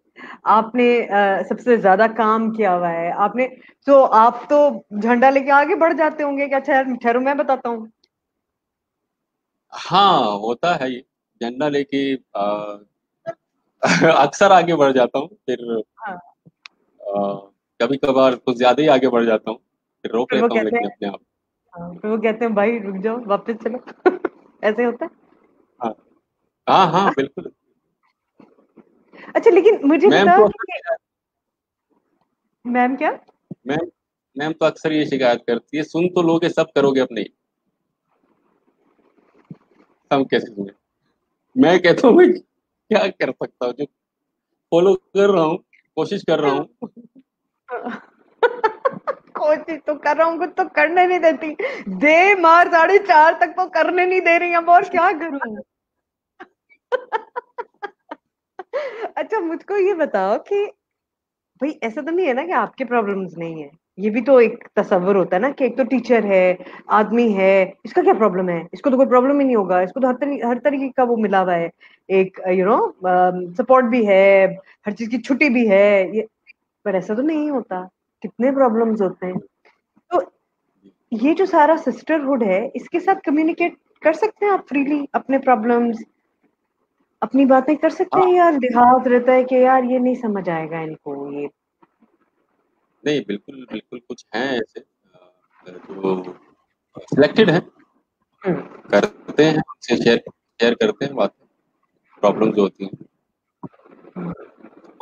आपने आ, सबसे ज़्यादा काम किया हुआ है। आपने तो आप तो झंडा लेके आगे बढ़ जाते होंगे क्या अच्छा ठहरो मैं बताता हूँ। हाँ होता है ये। झंडा लेके *laughs* अक्सर आगे बढ़ जाता हूँ फिर हाँ। कभी कभार कुछ ज़्यादा ही आगे बढ़ जाता हूँ फिर रोक लेता हूँ लेकिन अपने आप। हाँ, तो वो कहते हैं भाई रुक जाओ वापस चलो। *laughs* ऐसे होता है? हाँ। हाँ हाँ बिल्कुल। अच्छा लेकिन मुझे मैम मैम क्या? मैम मैम तो अक्सर ये शिकायत करती है सुन तो लोगे सब करोगे अपने हम कैसे सुने? मैं कहता हूँ, भाई, क्या कर सकता हूँ? जो फॉलो कर रहा हूँ, कोशिश कर रहा हूँ। *laughs* कोशिश तो कर रहा हूँ, कुछ तो करने नहीं देती। दे मार साढ़े चार तक तो करने नहीं दे रही अब और क्या करूँ? *laughs* अच्छा मुझको ये बताओ कि, भाई, ऐसा तो नहीं है ना कि आपके प्रॉब्लम्स नहीं है। ये भी तो एक तस्वर होता है ना कि एक तो टीचर है आदमी है इसका क्या प्रॉब्लम है? इसको तो कोई प्रॉब्लम ही नहीं होगा। इसको तो हर तरी, हर तरीके का वो मिला हुआ है। एक यू नो सपोर्ट भी है हर चीज़ की छुट्टी भी है ये पर ऐसा तो नहीं होता। कितने प्रॉब्लम्स होते हैं। तो ये जो सारा सिस्टरहुड है इसके साथ कम्युनिकेट कर सकते हैं आप फ्रीली अपने प्रॉब्लम्स अपनी बातें कर सकते हैं हाँ। यार लिहाज रहता है कि यार ये नहीं समझ आएगा इनको ये नहीं बिल्कुल बिल्कुल कुछ हैं ऐसे। जो सिलेक्टेड है हम्म। करते हैं शेयर शेयर करते हैं बातें प्रॉब्लम जो होती हैं।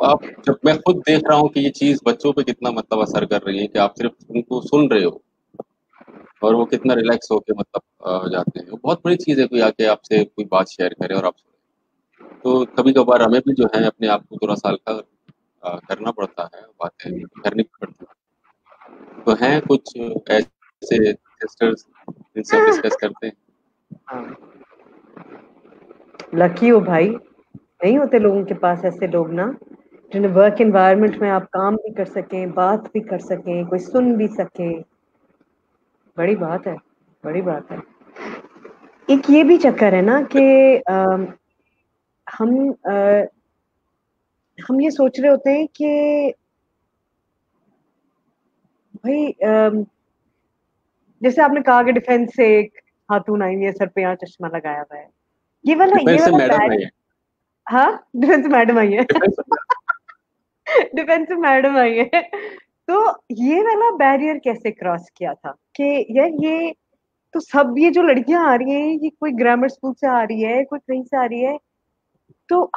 आप जब मैं खुद देख रहा हूँ कि ये चीज़ बच्चों पे कितना मतलब असर कर रही है कि आप सिर्फ़ उनको सुन रहे हो और वो कितना रिलैक्स होके मतलब जाते हैं। बहुत बड़ी चीज़ है कोई आके आपसे कोई बात शेयर करे और आप सुने। तो कभी कभार हमें भी जो है अपने आप को थोड़ा सा हल्का करना पड़ता है बातें करनी पड़ती है। तो हैं कुछ ऐसे सिस्टर्स जिनसे डिस्कस करते हैं? लकी हो भाई। नहीं होते लोगों के पास ऐसे लोग ना जिन्हें वर्क एनवायरनमेंट में आप काम भी कर सकें बात भी कर सकें कोई सुन भी सके। बड़ी बात है बड़ी बात है। एक ये भी चक्कर है ना कि हम आ, हम ये सोच रहे होते हैं कि भाई जैसे आपने कहा कि डिफेंस से एक हाथून आई है सर पे यहाँ चश्मा लगाया हुआ है। ये वाला ये वाला हाँ। डिफेंस मैडम आई है। डिफेंस *laughs* मैडम आई है। तो ये वाला बैरियर कैसे क्रॉस किया था? कि यार ये तो सब ये जो लड़कियाँ आ रही हैं ये कोई ग्रामर स्कूल से आ रही है कोई कहीं से आ रही है तो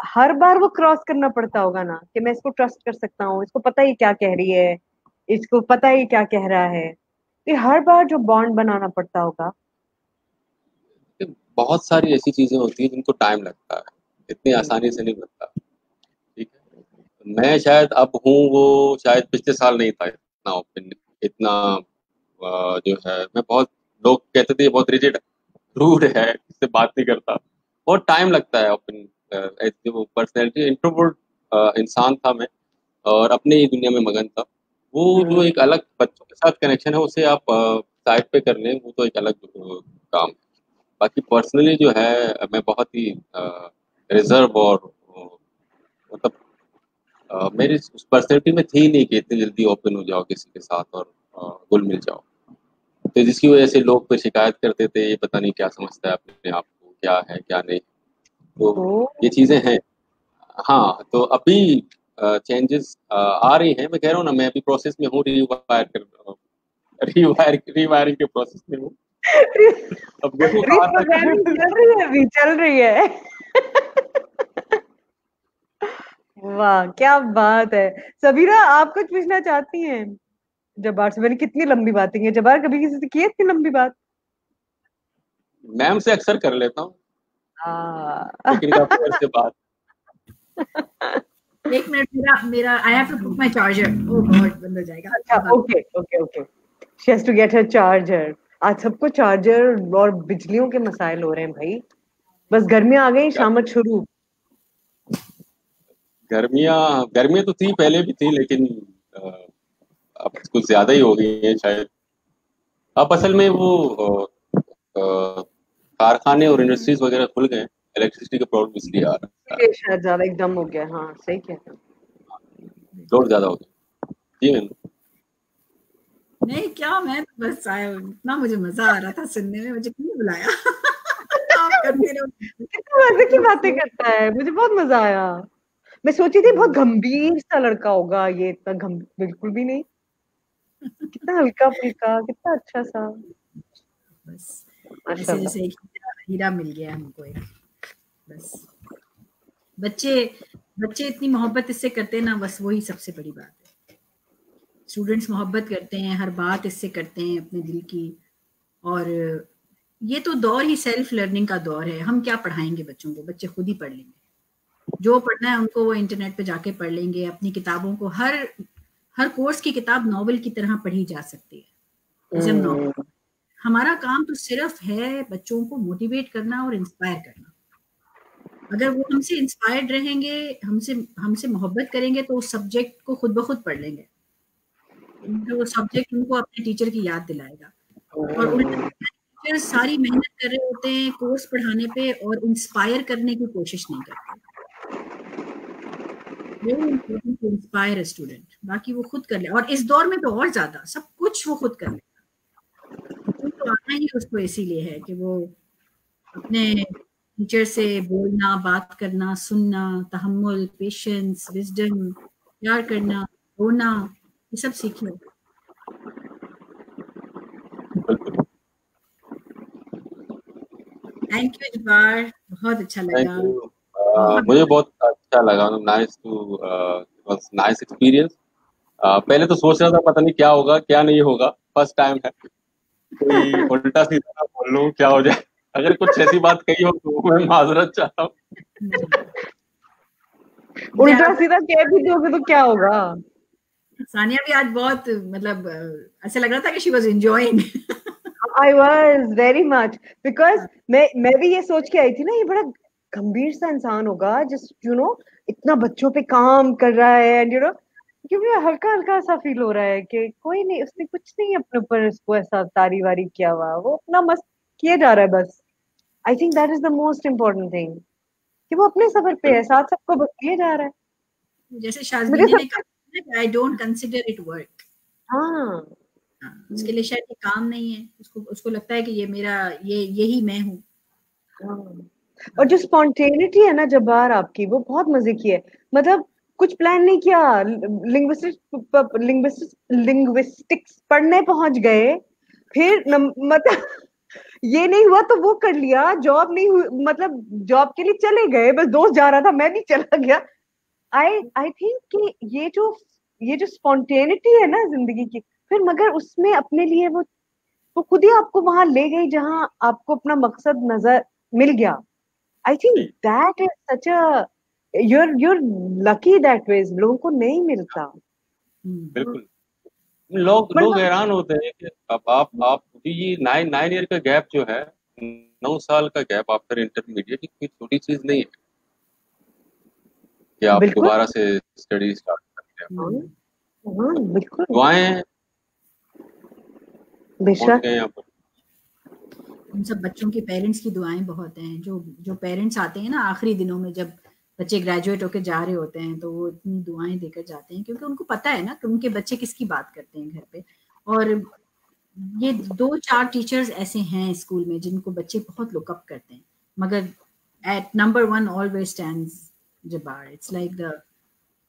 हर बार वो क्रॉस करना पड़ता होगा ना कि मैं इसको ट्रस्ट कर सकता हूँ इसको पता ही क्या कह रही है इसको पता ही क्या कह रहा है। ये हर बार जो बॉन्ड बनाना पड़ता होगा। बहुत सारी ऐसी चीज़ें होती हैं जिनको टाइम लगता है इतनी आसानी से नहीं बनता। ठीक है? मैं शायद अब हूँ वो शायद पिछले साल नहीं था इतना ओपन इतना जो है मैं बहुत लोग कहते थे बहुत रिजिड रूड है इससे बात नहीं करता। बहुत टाइम लगता है ओपन पर्सनैलिटी इंट्रोवर्ट इंसान था मैं और अपने ही दुनिया में मगन था। वो जो हम्म। एक अलग बच्चों के साथ कनेक्शन है उसे आप साइड पे कर लें वो तो एक अलग काम है। बाकी पर्सनली जो है मैं बहुत ही रिज़र्व और मतलब मेरी उस पर्सनैलिटी में थी नहीं कि इतनी जल्दी ओपन हो जाओ किसी के साथ और गुल मिल जाओ। तो जिसकी वजह से लोग फिर शिकायत करते थे ये पता नहीं क्या समझता है अपने आप को क्या है क्या नहीं। तो ये चीज़ें हैं। हाँ तो अभी चेंजेस आ रही हैं। मैं कह रहा हूँ ना मैं अभी प्रोसेस में हूँ रीवायर कर रीवायर रिवायरिंग के प्रोसेस में हूँ। अब *laughs* देखो चल रही है अभी चल रही है। वाह क्या बात है। सबीरा आप कुछ पूछना चाहती हैं? जबार से मैंने कितनी लंबी बातें की जबार कभी किसी से की इतनी लंबी बात? मैम से अक्सर कर लेता हूँ। लेकिन काफ़ी से बात। *laughs* एक मिनट मेरा मेरा I have to put my charger oh God बंद हो जाएगा। अच्छा okay okay okay she has to get her charger आज सबको चार्जर और बिजलियों के मसाइल हो रहे हैं भाई। बस गर्मियाँ आ गई शामत शुरू। गर्मियाँ गर्मियाँ तो थी पहले भी थी लेकिन अब कुछ ज़्यादा ही हो गई है शायद। अब असल में वो कारखाने और इंडस्ट्रीज़ वगैरह खुल गए इलेक्ट्रिसिटी का प्रॉब्लम इसलिए आ रहा है। शायद ज़्यादा एकदम हो गया हाँ सही कहते हैं। लोड ज़्यादा हो गया। जी मैम। नहीं क्या मैं तो बस आया इतना मुझे मज़ा आ रहा था सुनने में मुझे क्यों बुलाया? कितने मज़े की बातें करता है मुझे बहुत मज़ा आया। मैं सोची थी बहुत गंभीर सा लड़का होगा ये इतना गंभीर बिल्कुल भी नहीं। कितना हल्का फुल्का कितना अच्छा सा। बस। ऐसे जैसे एक हीरा मिल गया हमको एक। बस। बच्चे बच्चे इतनी मोहब्बत इससे करते हैं ना बस वही सबसे बड़ी बात है। स्टूडेंट्स मोहब्बत करते हैं हर बात इससे करते हैं अपने दिल की। और ये तो दौर ही सेल्फ लर्निंग का दौर है। हम क्या पढ़ाएँगे बच्चों को? बच्चे खुद ही पढ़ लेंगे। जो पढ़ना है उनको वो इंटरनेट पे जाके पढ़ लेंगे। अपनी किताबों को हर हर कोर्स की किताब नॉवल की तरह पढ़ी जा सकती है। जैसे नॉवल हमारा काम तो सिर्फ़ है बच्चों को मोटिवेट करना और इंस्पायर करना। अगर वो हमसे इंस्पायर्ड रहेंगे हमसे हमसे मोहब्बत करेंगे तो उस सब्जेक्ट को खुद ब खुद पढ़ लेंगे। तो वो सब्जेक्ट उनको अपने टीचर की याद दिलाएगा। और टीचर सारी मेहनत कर रहे होते हैं कोर्स पढ़ाने पे और इंस्पायर करने की कोशिश नहीं करते। इंस्पायर स्टूडेंट बाकी वो खुद कर ले। और इस दौर में तो और ज़्यादा। सब कुछ वो खुद कर ले तो ही उसको इसीलिए है कि वो अपने टीचर से बोलना बात करना सुनना तहमुल पेशेंस विजडम प्यार करना रोना ये सब सीखे थैंक यू जबार बहुत अच्छा लगा। Uh, मुझे बहुत अच्छा लगा nice to was nice experience पहले तो सोच रहा था पता नहीं क्या होगा क्या नहीं होगा। फ़र्स्ट टाइम है। कोई उल्टा सीधा बोल लूँ क्या हो जाए? अगर कुछ ऐसी बात कही हो तो मैं माजरत चाहता हूँ। *laughs* उल्टा सीधा कह भी दोगे तो क्या होगा? सानिया भी आज बहुत मतलब ऐसा लग रहा था कि she was enjoying I was very much because मैं मैं भी ये सोच के आई थी ना ये बड़ा गंभीर सा इंसान होगा जिस यू नो इतना बच्चों पे काम कर रहा है एंड यू नो क्योंकि हल्का हल्का सा फील हो रहा है कि कोई नहीं उसने कुछ नहीं अपने ऊपर उसको ऐसा तारी वारी किया हुआ। वो अपना मस्त किए जा रहा है बस। I think that is the most important thing कि वो अपने सफ़र पे है साथ सबको बस किए जा रहा है। जैसे शाजनी ने कहा I don't consider it work हाँ। उसके लिए शायद ये काम नहीं है। उसको उसको लगता है कि ये मेरा ये यही मैं हूँ। हाँ। और जो स्पॉन्टेनिटी है ना जबार आपकी वो बहुत मज़े की है। मतलब कुछ प्लान नहीं किया। लिंग्विस्टिक्स लिंग्विस्टिक्स पढ़ने पहुँच गए। फिर मतलब *laughs* ये नहीं हुआ तो वो कर लिया। जॉब नहीं हुई मतलब जॉब के लिए चले गए। बस दोस्त जा रहा था मैं भी चला गया। आई आई थिंक कि ये जो ये जो स्पॉन्टेनिटी है ना ज़िंदगी की फिर मगर उसमें अपने लिए वो वो खुद ही आपको वहाँ ले गई जहाँ आपको अपना मकसद नज़र मिल गया। I think that is such a you're you're lucky that way. लोगों को नहीं मिलता। बिल्कुल। लोग लोग हैरान होते हैं कि अब आप आप ये नाइन नाइन ईयर का गैप जो है नौ साल का गैप आफ्टर इंटरमीडिएट कोई छोटी चीज़ नहीं है। कि आप दोबारा से स्टडी स्टार्ट करते हैं हाँ, हाँ, बिल्कुल। दुआएँ बेशक। उन सब बच्चों के पेरेंट्स की दुआएँ बहुत हैं। जो जो पेरेंट्स आते हैं ना आखिरी दिनों में जब बच्चे ग्रेजुएट होकर जा रहे होते हैं तो वो इतनी दुआएँ देकर जाते हैं, क्योंकि उनको पता है ना कि उनके बच्चे किसकी बात करते हैं घर पे। और ये दो चार टीचर्स ऐसे हैं स्कूल में जिनको बच्चे बहुत लुकअप करते हैं, मगर at number one always stand Jabbar it's like the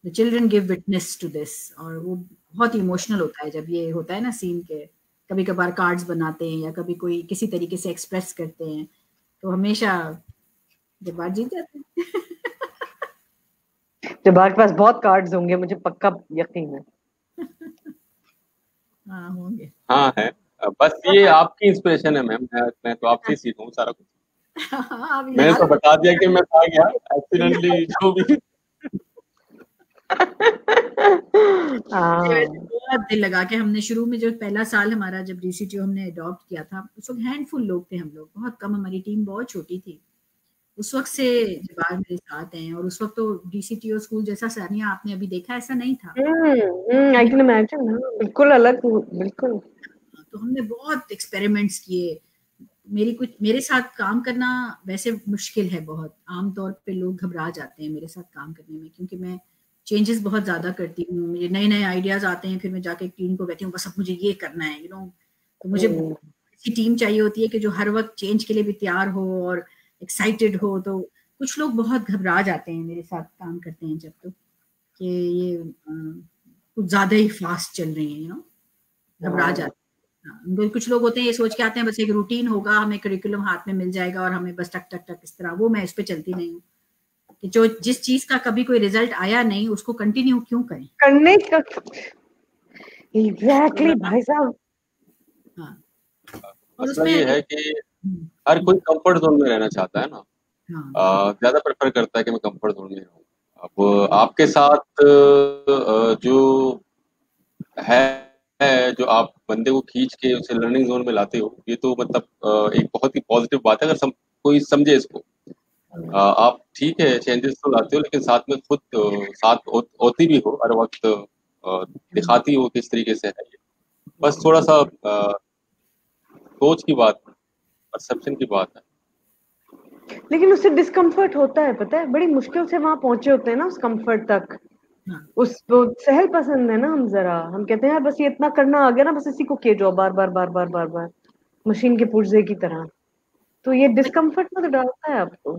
the children give witness to this और वो बहुत इमोशनल होता है जब ये होता है ना सीन के कभी कभार कार्ड्स बनाते हैं या कभी कोई किसी तरीके से एक्सप्रेस करते हैं तो हमेशा जबार जीत जाते हैं। *laughs* जबार के पास बहुत कार्ड्स होंगे मुझे पक्का यकीन है। *laughs* हाँ होंगे। हाँ है। बस ये आपकी इंस्पिरेशन है मैम मैं, मैं तो आपसे सीखूं सारा कुछ। हाँ, मैंने तो बता दिया कि मैं आ गया एक्सीडेंटली *laughs* जो भी। हाँ। बहुत दिल लगा के हमने शुरू में जो पहला साल हमारा जब डीसीटीओ हमने अडॉप्ट किया था उस वक्त हैंडफुल लोग थे हम लोग। बहुत कम हमारी टीम बहुत छोटी थी। उस वक्त से जवाब मेरे साथ हैं और उस वक्त तो डीसीटीओ स्कूल जैसा सानिया आपने अभी देखा ऐसा नहीं था। आई कैन इमेजिन बिल्कुल अलग बिल्कुल। तो हमने बहुत एक्सपेरिमेंट्स किए। मेरी कुछ मेरे साथ काम करना वैसे मुश्किल है बहुत। आमतौर पे लोग घबरा जाते हैं मेरे साथ काम करने में क्योंकि मैं चेंजेस बहुत ज़्यादा करती हूँ। मुझे नए नए आइडियाज़ आते हैं फिर मैं जाके टीम को कहती हूँ बस अब मुझे ये करना है यू नो तो मुझे ऐसी टीम चाहिए होती है कि जो हर वक्त चेंज के लिए भी तैयार हो और एक्साइटेड हो तो कुछ लोग बहुत घबरा जाते हैं मेरे साथ काम करते हैं जब तो कि ये कुछ ज़्यादा ही फास्ट चल रही है यू नो घबरा जाते हैं। हाँ, कुछ लोग होते हैं ये सोच के आते हैं बस एक रूटीन होगा हमें करिकुलम हाथ में मिल जाएगा और हमें बस टक टक टक इस तरह वो मैं इस पर चलती नहीं हूँ। कि जो जिस चीज़ का कभी कोई रिज़ल्ट आया नहीं उसको कंटिन्यू क्यों करें? करने का एग्जैक्टली भाई साहब। हाँ। और उसमें ये है कि हर कोई कंफर्ट जोन में रहना चाहता है ना। हाँ। ज़्यादा प्रेफर करता है कि मैं कंफर्ट जोन में रहूँ। अब आपके साथ जो है जो आप बंदे को खींच के उसे लर्निंग जोन में लाते हो ये तो मतलब एक बहुत ही पॉजिटिव बात है अगर सम, कोई समझे इसको। आप ठीक है चेंजेस तो लाते हो लेकिन साथ में खुद साथ होती भी हो हर वक्त दिखाती हो किस तरीके से है बस थोड़ा सा सोच की बात परसेप्शन की बात है। लेकिन उससे डिस्कम्फर्ट होता है पता है? बड़ी मुश्किल से वहाँ पहुँचे होते हैं ना उस कंफर्ट तक। उस वो सहल पसंद है ना हम जरा। हम कहते हैं बस ये इतना करना आ गया ना बस इसी को किए जाओ बार बार बार बार बार बार। मशीन के पुर्जे की तरह। तो ये डिस्कम्फर्ट में तो डालता है आपको।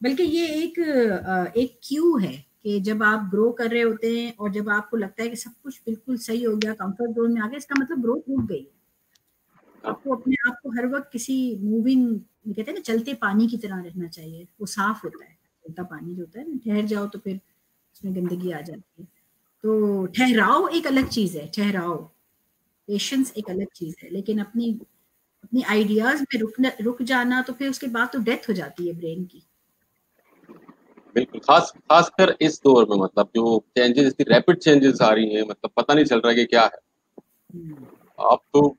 बल्कि ये एक एक क्यू है कि जब आप ग्रो कर रहे होते हैं और जब आपको लगता है कि सब कुछ बिल्कुल सही हो गया कंफर्ट जोन में आ गया इसका मतलब ग्रोथ रुक गई आपको अपने आप को हर वक्त किसी मूविंग कहते हैं ना चलते पानी की तरह रहना चाहिए। वो साफ़ होता है। चलता पानी जो होता है ना ठहर जाओ तो फिर उसमें गंदगी आ जाती है। तो ठहराव एक अलग चीज़ है ठहराव। पेशेंस एक अलग चीज़ है। लेकिन अपनी अपनी आइडियाज़ में रुकना रुक जाना तो फिर उसके बाद तो डेथ हो जाती है ब्रेन की। बिल्कुल। खास खासकर इस दौर में मतलब जो चेंजेस इतनी रैपिड चेंजेस आ रही हैं मतलब पता नहीं चल रहा है कि क्या है। हम्म। आप तो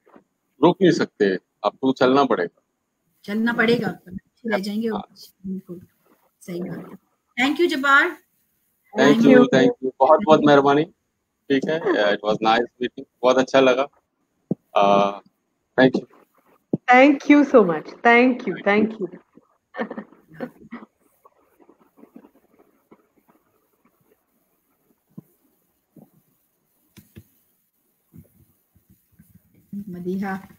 रोक नहीं सकते। आपको चलना पड़ेगा। चलना पड़ेगा। रह जाएँगे हाँ। बिल्कुल सही बात है। Thank you Jabbar thank you thank you बहुत बहुत मेहरबानी। ठीक है। इट वाज नाइस मीटिंग बहुत अच्छा लगा। Thank you thank you so much thank you thank you สวัสดีค่ะ